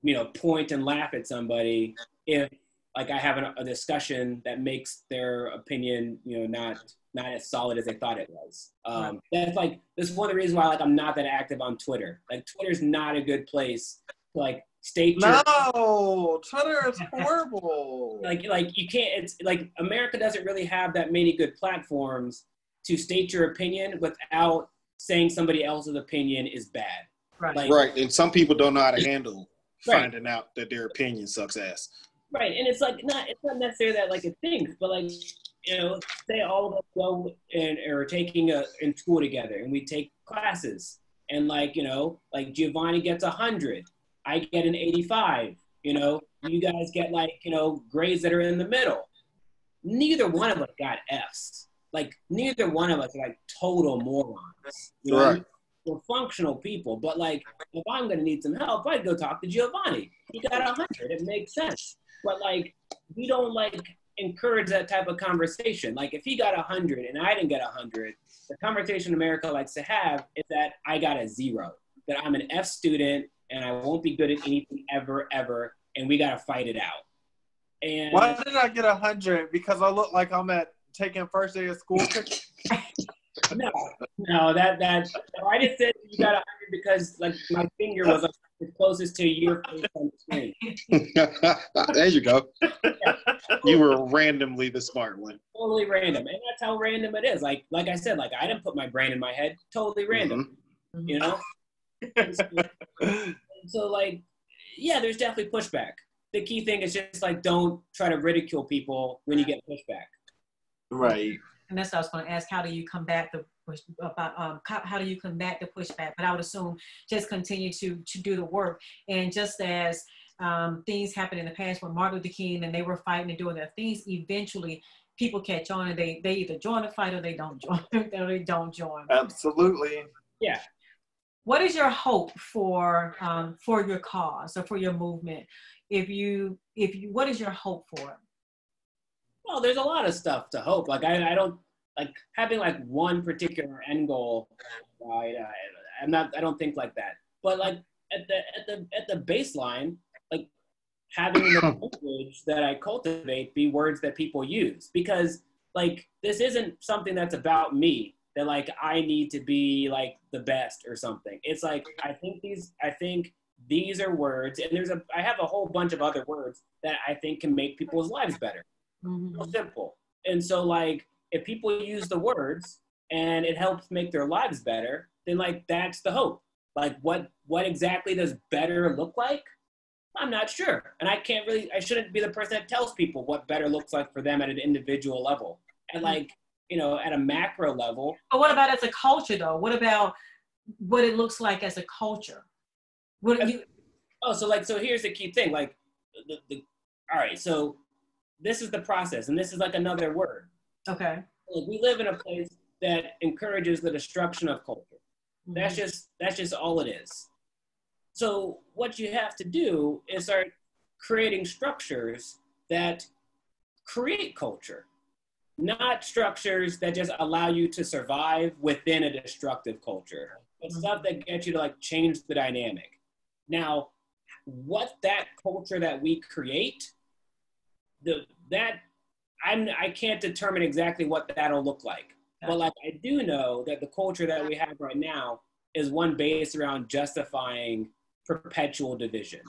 you know point and laugh at somebody if like I have a, a discussion that makes their opinion you know not not as solid as they thought it was. Um, that's like that's one of the reasons why like I'm not that active on Twitter. Like Twitter's not a good place to like state your No, Twitter is horrible. [LAUGHS] like like you can't it's like America doesn't really have that many good platforms to state your opinion without saying somebody else's opinion is bad. Right. Like, Right. And some people don't know how to handle Right. finding out that their opinion sucks ass. Right, and it's like not it's not necessarily that like it thinks, but like you know, say all of us go and are taking a in school together, and we take classes, and like you know, like Giovanni gets a hundred, I get an eighty-five. You know, you guys get like you know grades that are in the middle. Neither one of us got Fs. Like neither one of us are like total morons. You know? Right. We're functional people, but like if I'm gonna need some help, I'd go talk to Giovanni. He got a hundred. It makes sense. But like we don't like encourage that type of conversation. Like if he got a hundred and I didn't get a hundred, the conversation America likes to have is that I got a zero, that I'm an F student and I won't be good at anything ever, ever, and we gotta fight it out. And Why did I get a hundred? Because I look like I'm at taking first day of school. [LAUGHS] [LAUGHS] no, no, that that no, I just said you got a hundred because like my finger was like the closest to your face on the screen. [LAUGHS] [LAUGHS] there you go. You were randomly the smart one. totally random, and that's how random it is. Like like I said, like I didn't put my brain in my head. Totally random, Mm-hmm. you know. [LAUGHS] so like, yeah, there's definitely pushback. The key thing is just like don't try to ridicule people when you get pushback. right. And that's what I was going to ask. How do you combat the push about um how, how do you combat the pushback? But I would assume just continue to to do the work. And just as um, things happened in the past when Martin Luther King and they were fighting and doing their things, eventually people catch on and they they either join the fight or they don't [LAUGHS] join or they don't join. Absolutely. Yeah, what is your hope for um, for your cause or for your movement? If you if you what is your hope for it? Well, there's a lot of stuff to hope. Like I, I don't like having like one particular end goal. Right? I, I'm not. I don't think like that. But like at the at the at the baseline, like having the [LAUGHS] language that I cultivate be words that people use because like this isn't something that's about me that like I need to be like the best or something. It's like I think these I think these are words and there's a I have a whole bunch of other words that I think can make people's lives better. Mm-hmm. So simple. And so like if people use the words and it helps make their lives better, then like that's the hope. Like what what exactly does better look like? I'm not sure. And I can't really I shouldn't be the person that tells people what better looks like for them at an individual level. And mm-hmm. like, you know, at a macro level. But what about as a culture though? What about what it looks like as a culture? What you Oh, so like so here's the key thing. Like the, the all right, so this is the process, and this is like another word. Okay. Like we live in a place that encourages the destruction of culture. Mm-hmm. That's just that's just all it is. So what you have to do is start creating structures that create culture, not structures that just allow you to survive within a destructive culture, but mm-hmm. stuff that gets you to like change the dynamic. Now, what that culture that we create the that I'm I can't determine exactly what that'll look like. But like I do know that the culture that we have right now is one based around justifying perpetual division.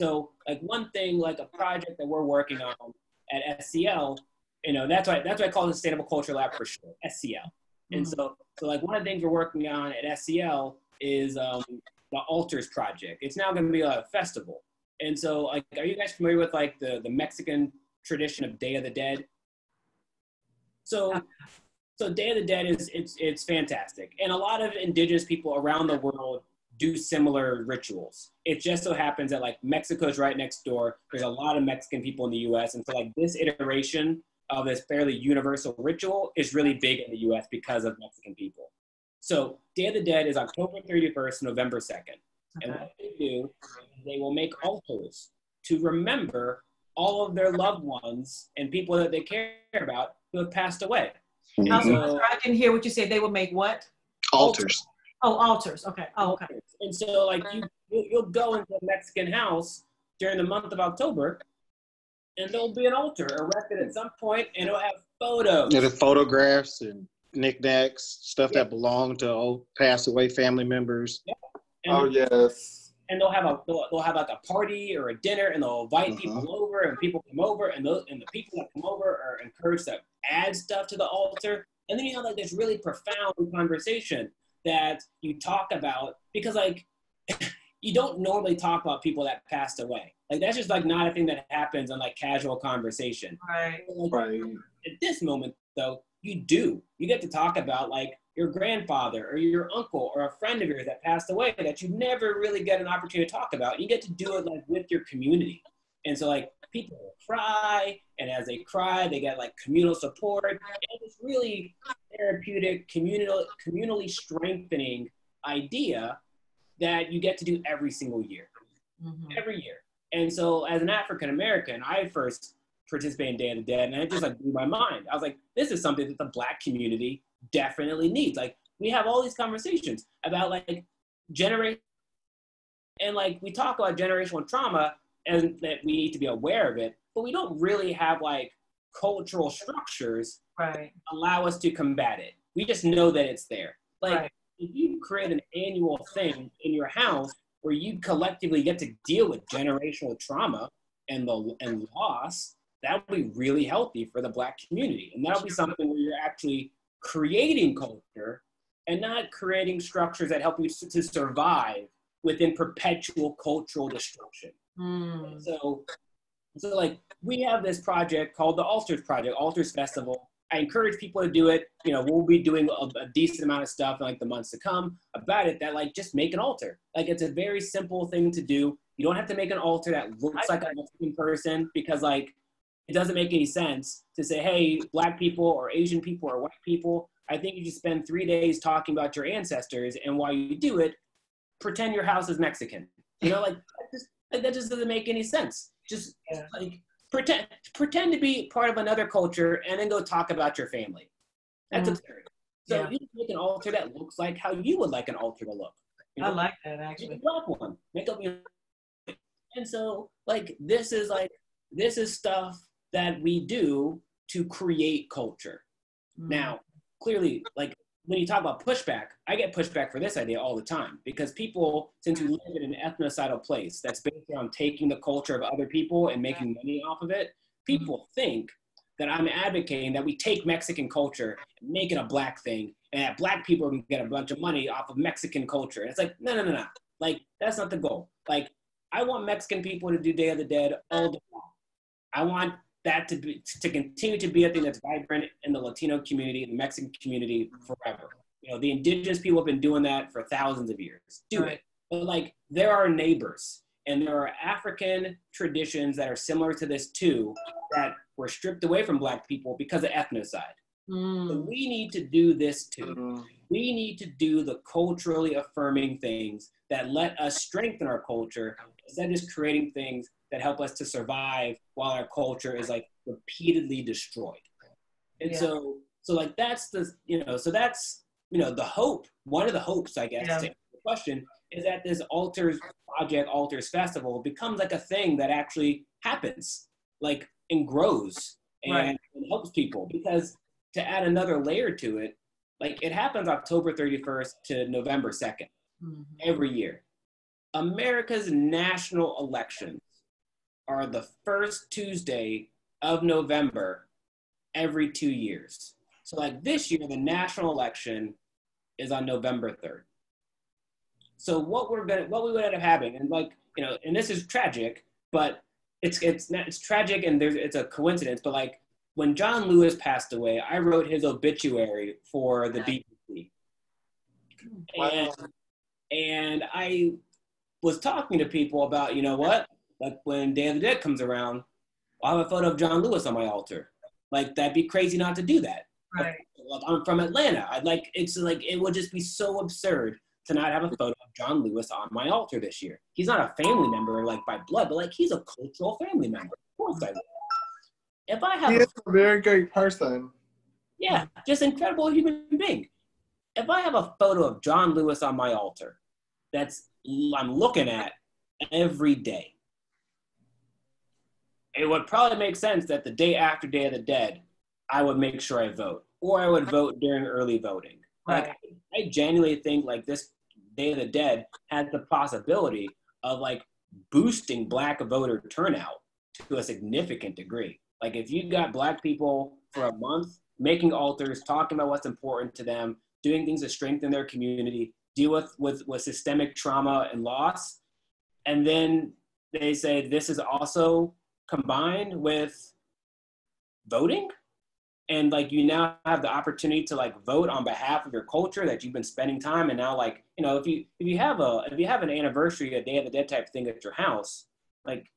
So like one thing, like a project that we're working on at SCL, you know, that's why that's why I call it the Sustainable Culture Lab for sure, SCL. And mm-hmm. so so like one of the things we're working on at SCL is um, the Altars Project. It's now going to be a festival. And so like, are you guys familiar with like the the Mexican tradition of Day of the Dead. So, so Day of the Dead is it's it's fantastic, and a lot of indigenous people around the world do similar rituals. It just so happens that like Mexico's right next door. There's a lot of Mexican people in the U.S., and so like this iteration of this fairly universal ritual is really big in the U.S. because of Mexican people. So Day of the Dead is October 31st, November 2nd. And what they do, they will make altars to remember all of their loved ones and people that they care about who have passed away. Mm-hmm. So, I didn't hear what you said. They would make what? Altars. Oh, altars. Okay. Oh, okay. And so, like you, you'll go into a Mexican house during the month of October, and there'll be an altar erected at some point, and it'll have photos. Yeah, the photographs and knickknacks, stuff yeah. that belong to old passed away family members. Yeah. oh yes and they'll have a they'll, they'll, have like a party or a dinner and they'll invite uh-huh. people over and people come over and those and the people that come over are encouraged to add stuff to the altar. And then you have like this really profound conversation that you talk about because like [LAUGHS] you don't normally talk about people that passed away. Like that's just like not a thing that happens in like casual conversation. Right. Like, right. at this moment though you do. You get to talk about like your grandfather or your uncle or a friend of yours that passed away that you never really get an opportunity to talk about. You get to do it like with your community. And so like people cry and as they cry, they get like communal support and it's really therapeutic, communal, communally strengthening idea that you get to do every single year, mm-hmm. every year. And so as an African American, I first participated in Day of the Dead and it just like blew my mind. I was like, this is something that the black community definitely needs. Like we have all these conversations about like generation and like we talk about generational trauma and that we need to be aware of it, but we don't really have like cultural structures right. allow us to combat it. We just know that it's there. Like right. if you create an annual thing in your house where you collectively get to deal with generational trauma and the and loss, that would be really healthy for the black community. And that'll be something where you're actually creating culture and not creating structures that help you to survive within perpetual cultural destruction. Mm. So, so like we have this project called the Altars Project, Altars Festival. I encourage people to do it. You know, we'll be doing a, a, decent amount of stuff in like the months to come about it. That like just make an altar. Like it's a very simple thing to do. You don't have to make an altar that looks like a Mexican person because like it doesn't make any sense to say, hey, black people or Asian people or white people. I think you just spend three days talking about your ancestors, and while you do it, pretend your house is Mexican. You know, like that just, like, that just doesn't make any sense. Just Yeah. like pretend pretend to be part of another culture and then go talk about your family. That's Mhm. absurd. So Yeah. you can make an altar that looks like how you would like an altar to look. You I know? like that Make a actually. black one. Make up your and so like this is like this is stuff that we do to create culture. Mm. Now, clearly, like when you talk about pushback, I get pushback for this idea all the time because people, since we live in an ethnocidal place that's based on taking the culture of other people and making money off of it, people think that I'm advocating that we take Mexican culture and make it a black thing, and that black people can get a bunch of money off of Mexican culture. And it's like, no, no, no, no. Like that's not the goal. Like I want Mexican people to do Day of the Dead all day long. I want that to be to continue to be a thing that's vibrant in the Latino community, the Mexican community forever. You know, the indigenous people have been doing that for thousands of years. Do Right. it. But like there are neighbors and there are African traditions that are similar to this too that were stripped away from black people because of ethnocide. So Mm. we need to do this too Mm. we need to do the culturally affirming things that let us strengthen our culture instead of just creating things that help us to survive while our culture is like repeatedly destroyed. And Yeah. so, so like that's the you know, so that's you know the hope. One of the hopes, I guess, Yeah. to answer the question is that this Altars project, Altars festival becomes like a thing that actually happens, like and grows and, Right. and helps people. Because to add another layer to it, like it happens October 31st to November 2nd Mhm. every year. America's national elections are the first Tuesday of November every two years. So, like this year, the national election is on November 3rd. So, what we're gonna, what we would end up having, and like you know, and this is tragic, but it's it's not, it's tragic, and there's it's a coincidence, but like when John Lewis passed away, I wrote his obituary for the BBC. And, and I was talking to people about, you know what? Like when Day of the Dead comes around, I'll have a photo of John Lewis on my altar. Like that'd be crazy not to do that. Right. Like I'm from Atlanta. I'd like it's like it would just be so absurd to not have a photo of John Lewis on my altar this year. He's not a family member like by blood, but like he's a cultural family member. Of course I would. If I have He a is a very great person. yeah, just incredible human being. If I have a photo of John Lewis on my altar, that's I'm looking at every day. It would probably make sense that the day after Day of the Dead, I would make sure I vote, or I would vote during early voting. Like I genuinely think like this Day of the Dead has the possibility of like boosting black voter turnout to a significant degree. Like if you got black people for a month making altars, talking about what's important to them, doing things to strengthen their community, deal with with, with systemic trauma and loss, and then they say this is also combined with voting? And like you now have the opportunity to like vote on behalf of your culture that you've been spending time and now like you know if you if you have a if you have an anniversary a day of the dead type thing at your house like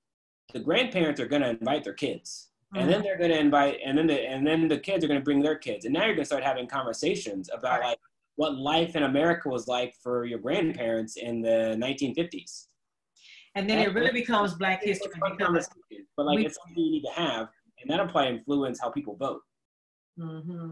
the grandparents are going to invite their kids. And then mm-hmm. they're going to invite and then the and then the kids are going to bring their kids. And now you're going to start having conversations about Right. like what life in america was like for your grandparents in the 1950s And then it really becomes Black history a fun because but like we- it's something you need to have and that'll probably influence how people vote hmm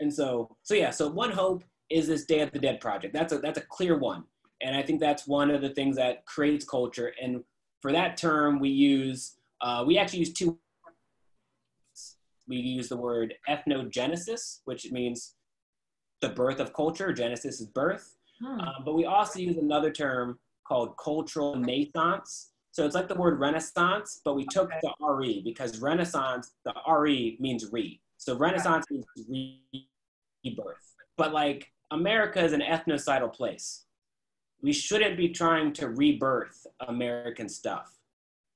And so, so yeah, so one hope is this Day of the Dead project. That's a that's a clear one, and I think that's one of the things that creates culture. And for that term, we use uh, we actually use two. We use the word ethnogenesis, which means the birth of culture. Genesis is birth, Hmm. um, but we also use another term called cultural naissance. So it's like the word renaissance, but we took the re because renaissance, the re means re. So renaissance means rebirth. But like America is an ethnocidal place. We shouldn't be trying to rebirth American stuff.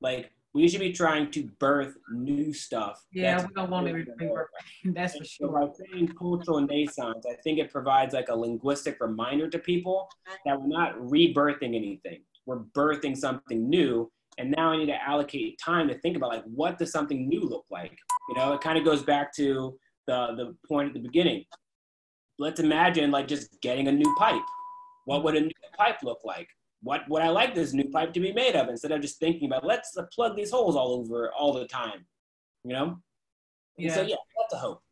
Like we should be trying to birth new stuff. Yeah, we don't want to American. remember. That's for And so sure. by saying cultural naissance, I think it provides like a linguistic reminder to people that we're not rebirthing anything. We're birthing something new. And now I need to allocate time to think about like what does something new look like? You know, it kind of goes back to the the point at the beginning. Let's imagine like just getting a new pipe. What would a new pipe look like? What would I like this new pipe to be made of instead of just thinking about let's uh, plug these holes all over all the time, you know? And So yeah, that's a hope.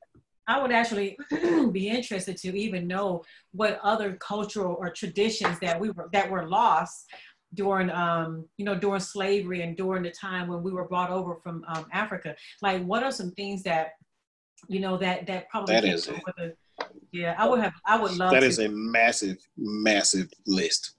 I would actually [CLEARS THROAT] be interested to even know what other cultural or traditions that we were that were lost during um you know during slavery and during the time when we were brought over from um, Africa. Like what are some things that you know that that probably That came is it. yeah I would have I would love That to. is a massive, massive list.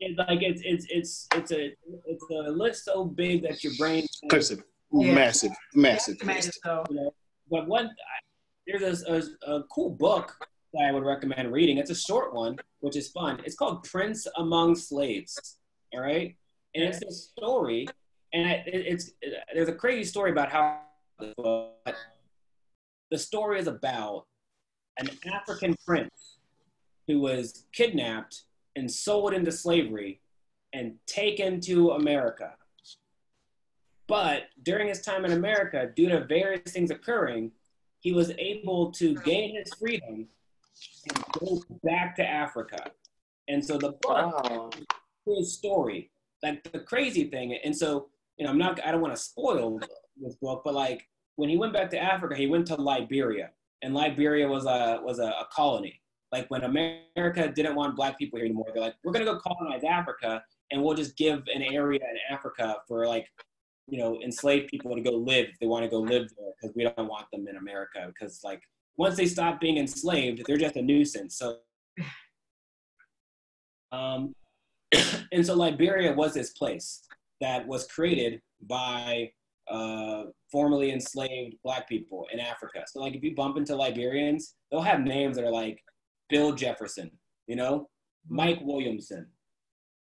It's like it's it's it's it's a it's a list so big that your brain. It's a Yeah. massive, massive Imagine list. so. You know, but one I- there's a, a, a cool book that I would recommend reading. It's a short one, which is fun. It's called Prince Among Slaves. All right, and it's a story, and it, it's there's a crazy story about how but the story is about an African prince who was kidnapped and sold into slavery and taken to America. But during his time in America, due to various things occurring, he was able to gain his freedom and go back to Africa. And so the book Wow. his story, like the crazy thing. And so, you know, I'm not, I don't want to spoil this book, but like when he went back to Africa, he went to Liberia, and Liberia was a was a, a colony. Like when America didn't want black people here anymore, they're like, we're gonna go colonize Africa, and we'll just give an area in Africa for like, you know, enslaved people to go live they want to go live there, because we don't want them in America, because like once they stop being enslaved, they're just a nuisance. So. [LAUGHS] Um, [CLEARS THROAT] and so Liberia was this place that was created by uh, formerly enslaved black people in Africa. So like if you bump into Liberians, they'll have names that are like Bill Jefferson, you know, Mike Williamson.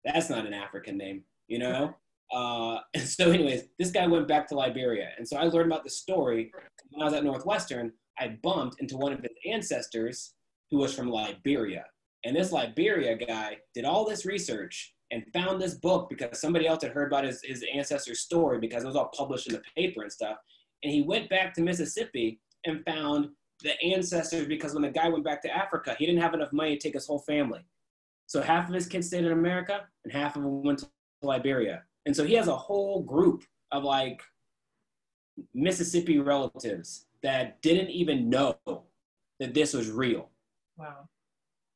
That's not an African name, you know. [LAUGHS] Uh, and [LAUGHS] so, anyways, this guy went back to Liberia, and so I learned about the story when I was at Northwestern. I bumped into one of his ancestors who was from Liberia, and this Liberia guy did all this research and found this book because somebody else had heard about his, his ancestor's story because it was all published in the paper and stuff. And he went back to Mississippi and found the ancestors because when the guy went back to Africa, he didn't have enough money to take his whole family. So half of his kids stayed in America and half of them went to Liberia. And so he has a whole group of like Mississippi relatives that didn't even know that this was real. Wow.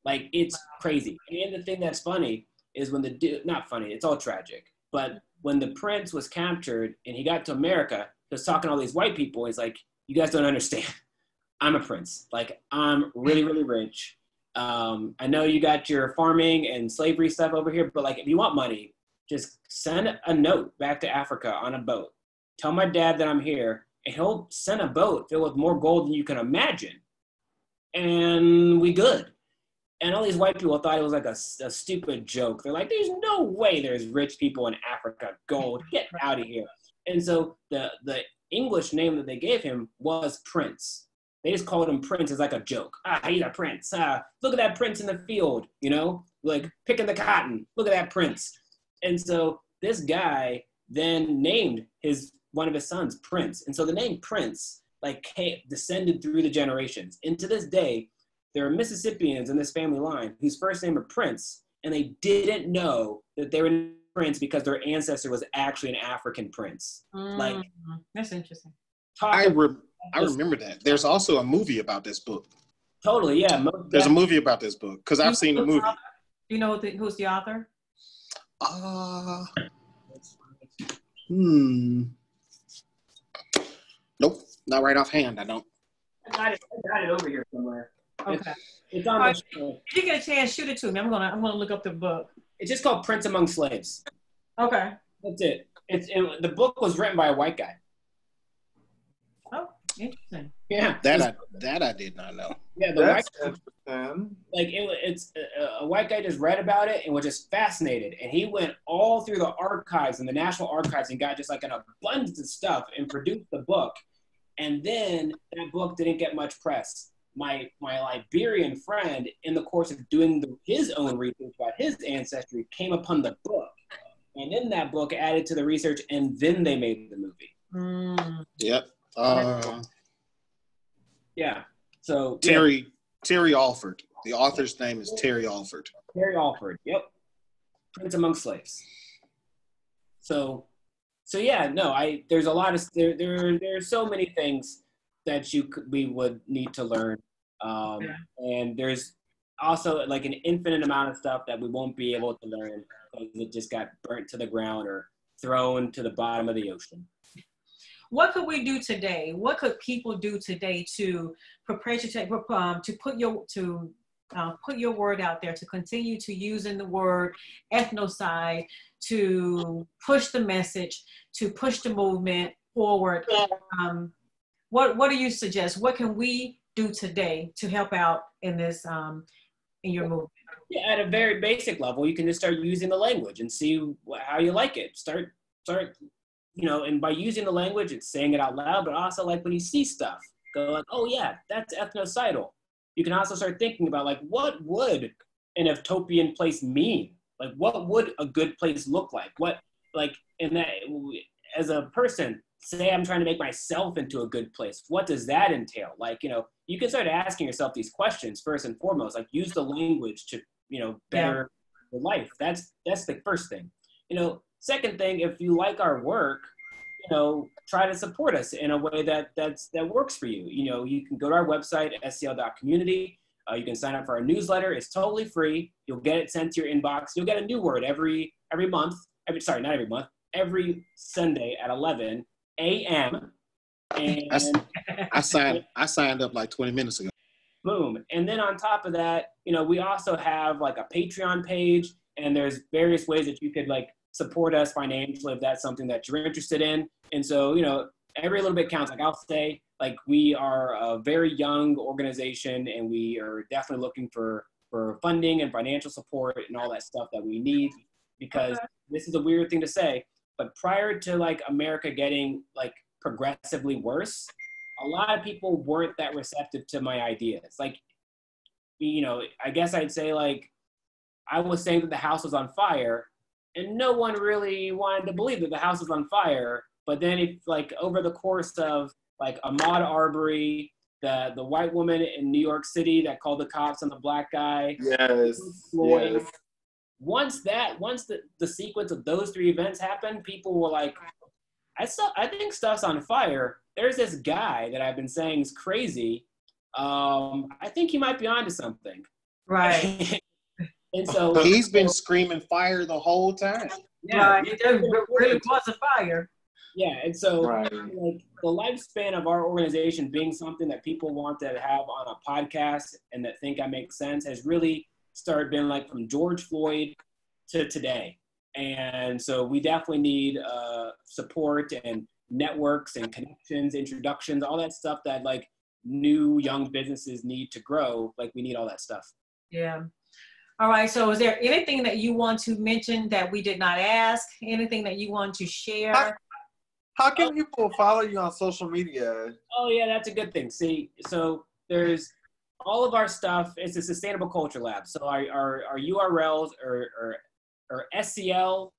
Like it's crazy. And the thing that's funny is when the not funny, it's all tragic. But when the prince was captured and he got to America, he was talking to all these white people. He's like, "You guys don't understand. I'm a prince. Like I'm really, really rich. Um, I know you got your farming and slavery stuff over here, but like if you want money, just send a note back to Africa on a boat. Tell my dad that I'm here, and he'll send a boat filled with more gold than you can imagine. And we good." and all these white people thought it was like a, a stupid joke. They're like, "There's no way there's rich people in Africa. Gold, get out of here." And so the the English name that they gave him was Prince. They just called him Prince as like a joke. Ah, he's a prince. Ah, look at that prince in the field. You know, like picking the cotton. Look at that prince. And so this guy then named his one of his sons Prince. And so the name Prince like came, descended through the generations. And to this day, there are Mississippians in this family line whose first name are Prince, and they didn't know that they were Prince because their ancestor was actually an African prince. Like- Mm, that's interesting. Talk I re- I remember that. There's also a movie about this book. totally, yeah. mo- There's a movie about this book because I've seen the movie. Do you know the, who's the author? Uh, hmm. Nope, not right offhand. I don't. I got, it, I got it over here somewhere. Okay. It's on the show. If you get a chance, shoot it to me. I'm gonna I'm gonna look up the book. It's just called Prince Among Slaves. Okay. That's it. It's it, the book was written by a white guy. Interesting. Yeah, That I that I did not know. yeah. The white interesting. like it, it's a, a white guy just read about it and was just fascinated and he went all through the archives and the national archives and got just like an abundance of stuff and produced the book and then that book didn't get much press my my liberian friend in the course of doing the, his own research about his ancestry came upon the book and in that book added to the research and then they made the movie Mm, Yep. Uh, yeah so yeah, Terry Terry Alford. The author's name is Terry Alford. Terry Alford. Yep. Prince Among Slaves. So, so yeah, no, I there's a lot of there there are so many things that you could, we would need to learn, um, yeah. and there's also like an infinite amount of stuff that we won't be able to learn because it just got burnt to the ground or thrown to the bottom of the ocean. What could we do today? What could people do today to perpetuate, um, to put your to uh, put your word out there, to continue to use in the word ethnocide, to push the message, to push the movement forward. Um, what What do you suggest? What can we do today to help out in this um, in your movement? Yeah, at a very basic level, you can just start using the language and see how you like it. Start start, you know, and by using the language, it's saying it out loud, but also like when you see stuff, go like, oh yeah, that's ethnocidal. You can also start thinking about like, what would an utopian place mean? Like, what would a good place look like? What, like, in that, as a person, say I'm trying to make myself into a good place. What does that entail? Like, you know, you can start asking yourself these questions first and foremost. Like, use the language to, you know, better yeah. your life. That's that's the first thing. You know, second thing, if you like our work, you know, try to support us in a way that that's that works for you. You know, you can go to our website, scl.community. Uh, you can sign up for our newsletter. It's totally free. You'll get it sent to your inbox. You'll get a new word every every month. Every sorry, not every month. Every Sunday at 11 a.m. And I, I signed I signed up like 20 minutes ago. Boom. And then on top of that, you know, we also have like a Patreon page, and there's various ways that you could like support us financially if that's something that you're interested in. And so, you know, every little bit counts. Like I'll say, like we are a very young organization, and we are definitely looking for for funding and financial support and all that stuff that we need because this is a weird thing to say but prior to like america getting like progressively worse a lot of people weren't that receptive to my ideas like you know i guess i'd say like i was saying that the house was on fire and no one really wanted to believe that the house was on fire. But then it like over the course of like Ahmaud Arbery, the the white woman in New York City that called the cops on the black guy. Yes. Floyd. Yes. Once that once the, the sequence of those three events happened, people were like, I saw I think stuff's on fire. There's this guy that I've been saying is crazy. Um, I think he might be onto something. Right. [LAUGHS] And so he's been screaming fire the whole time. Yeah, right. it really was a fire. Yeah, and so right. like the lifespan of our organization being something that people want to have on a podcast and that think I make sense has really started being like from George Floyd to today. And so we definitely need uh, support and networks and connections, introductions, all that stuff that like new young businesses need to grow. Like we need all that stuff. Yeah. All right, so is there anything that you want to mention that we did not ask? Anything that you want to share? How, how can people follow you on social media? Oh yeah, that's a good thing. See, so there's all of our stuff. It's a sustainable culture lab. So our our, our URLs are, are, are SCL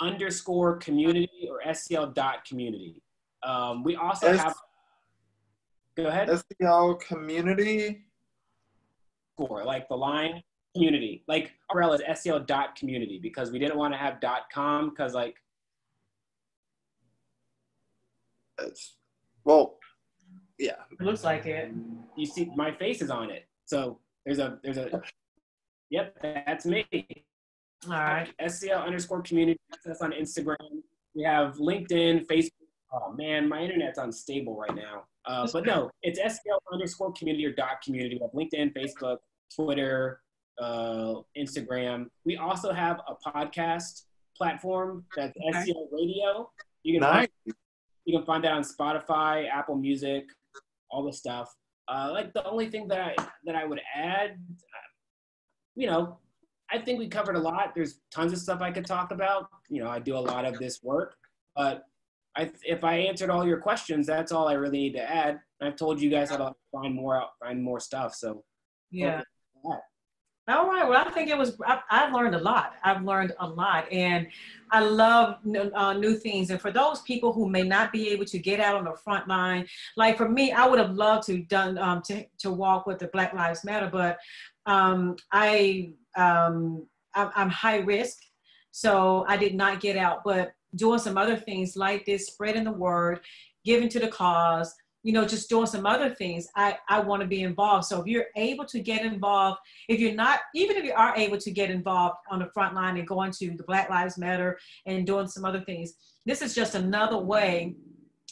underscore community or SCL dot community. Um, we also S- have. Go ahead. SCL community. Score like the line community. Like URL is SCL dot community because we didn't want to have dot com because like it's well yeah. It looks like it. You see my face is on it. So there's a there's a yep, that's me. All right. SCL underscore community. That's on Instagram. We have LinkedIn, Facebook. Oh man, my internet's unstable right now. Uh, but no, it's SCL underscore community or dot community. We have LinkedIn, Facebook, Twitter, uh, Instagram. We also have a podcast platform that's okay. SCL Radio. You can nice. find, you can find that on Spotify, Apple Music, all the stuff. Uh, like the only thing that I that I would add, you know, I think we covered a lot. There's tons of stuff I could talk about. You know, I do a lot of this work, but I, if I answered all your questions, that's all I really need to add. I've told you guys how to find more out, find more stuff. So yeah. All right. Well, I think it was, I, I, learned a lot. I've learned a lot. And I love uh, new things. And for those people who may not be able to get out on the front line, like for me, I would have loved to done, um, to, to walk with the Black Lives Matter, but um, I, um, I'm high risk. So I did not get out, but doing some other things like this, spreading the word, giving to the cause, you know, just doing some other things, I, I want to be involved. So if you're able to get involved, if you're not, even if you are able to get involved on the front line and going to the Black Lives Matter and doing some other things, this is just another way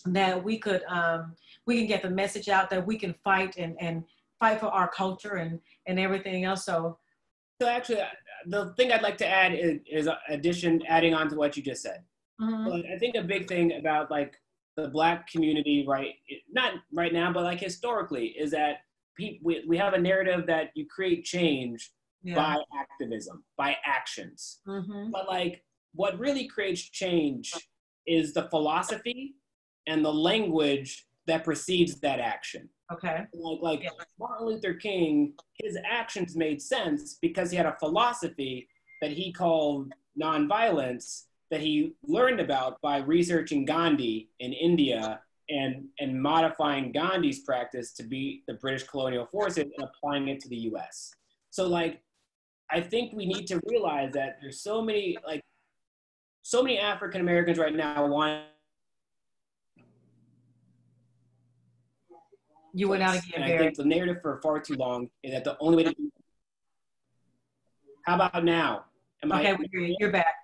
that we could, um, we can get the message out that we can fight and, and fight for our culture and, and everything else. So, so actually, uh, the thing I'd like to add is, is addition, adding on to what you just said. Mm-hmm. I think a big thing about like the black community right not right now but like historically is that we, we have a narrative that you create change yeah. by activism by actions mm-hmm. but like what really creates change is the philosophy and the language that precedes that action okay like like yeah. martin luther king his actions made sense because he had a philosophy that he called nonviolence that he learned about by researching Gandhi in India and, and modifying Gandhi's practice to be the British colonial forces and applying it to the US. So like, I think we need to realize that there's so many, like, so many African Americans right now want you went out again. And I think the narrative for far too long is that the only way to do. [LAUGHS] How about now? Am okay, I, you're back.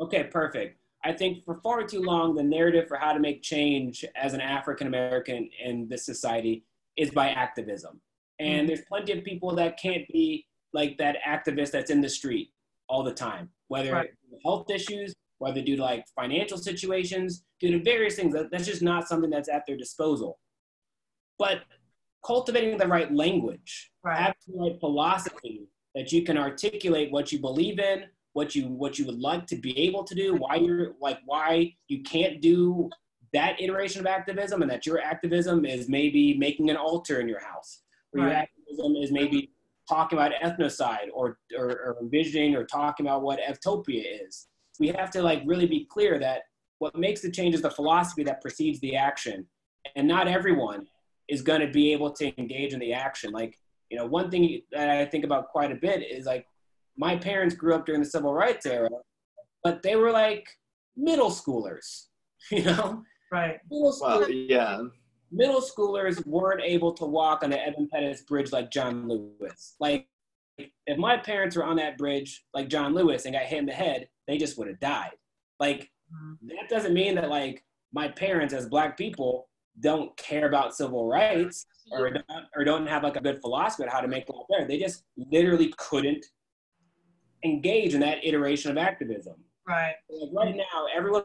Okay, perfect. I think for far too long, the narrative for how to make change as an African American in this society is by activism. And mm-hmm. there's plenty of people that can't be like that activist that's in the street all the time, whether right. health issues, whether due to like financial situations, due to various things. That's just not something that's at their disposal. But cultivating the right language, right. having the right philosophy that you can articulate what you believe in, what you what you would like to be able to do, why you're like why you can't do that iteration of activism, and that your activism is maybe making an altar in your house, or right. your activism is maybe talking about ethnocide or, or, or envisioning or talking about what Eftopia is. We have to like really be clear that what makes the change is the philosophy that precedes the action, and not everyone is going to be able to engage in the action. Like you know, one thing that I think about quite a bit is like my parents grew up during the civil rights era, but they were like middle schoolers, [LAUGHS] you know? Right. Middle schoolers, well, yeah. Middle schoolers weren't able to walk on the Edmund Pettus Bridge like John Lewis. Like, if my parents were on that bridge like John Lewis and got hit in the head, they just would have died. Like, mm-hmm. that doesn't mean that, like, my parents as black people don't care about civil rights or don't, or don't have like a good philosophy on how to make life better. They just literally couldn't engage in that iteration of activism. Right. Like right now, everyone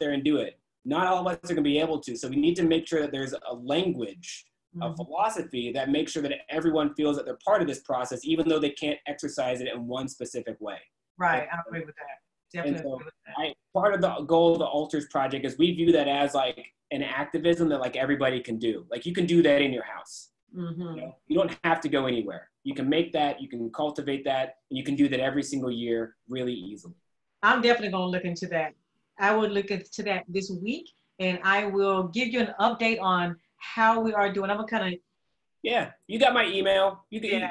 there and do it. Not all of us are going to be able to. So we need to make sure that there's a language, mm-hmm. a philosophy that makes sure that everyone feels that they're part of this process, even though they can't exercise it in one specific way. Right. I agree with that. Definitely. So I, part of the goal of the Altars Project is we view that as like an activism that like everybody can do. Like you can do that in your house. Mm-hmm. You, know, you don't have to go anywhere. You can make that, you can cultivate that, and you can do that every single year really easily. I'm definitely going to look into that. I will look into that this week, and I will give you an update on how we are doing. I'm gonna kind of. Yeah, you got my email. You can. Yeah.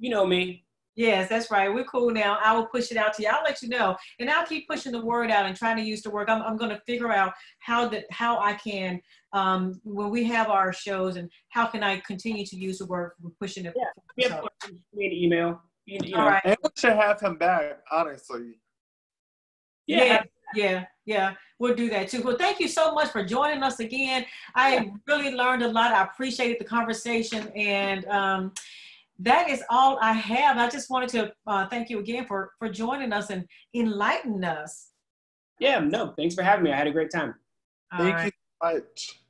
You know me. Yes, that's right. We're cool now. I will push it out to you. I'll let you know, and I'll keep pushing the word out and trying to use the work. I'm, I'm going to figure out how that how I can um, when we have our shows and how can I continue to use the word from pushing it. Yeah, so. me an email. You, you All right. And we should have him back, honestly. Yeah. yeah. Yeah, yeah, we'll do that too. Well, thank you so much for joining us again. I really learned a lot. I appreciated the conversation, and um, that is all I have. I just wanted to uh, thank you again for for joining us and enlightening us. Yeah, no, thanks for having me. I had a great time. All thank right. you so much.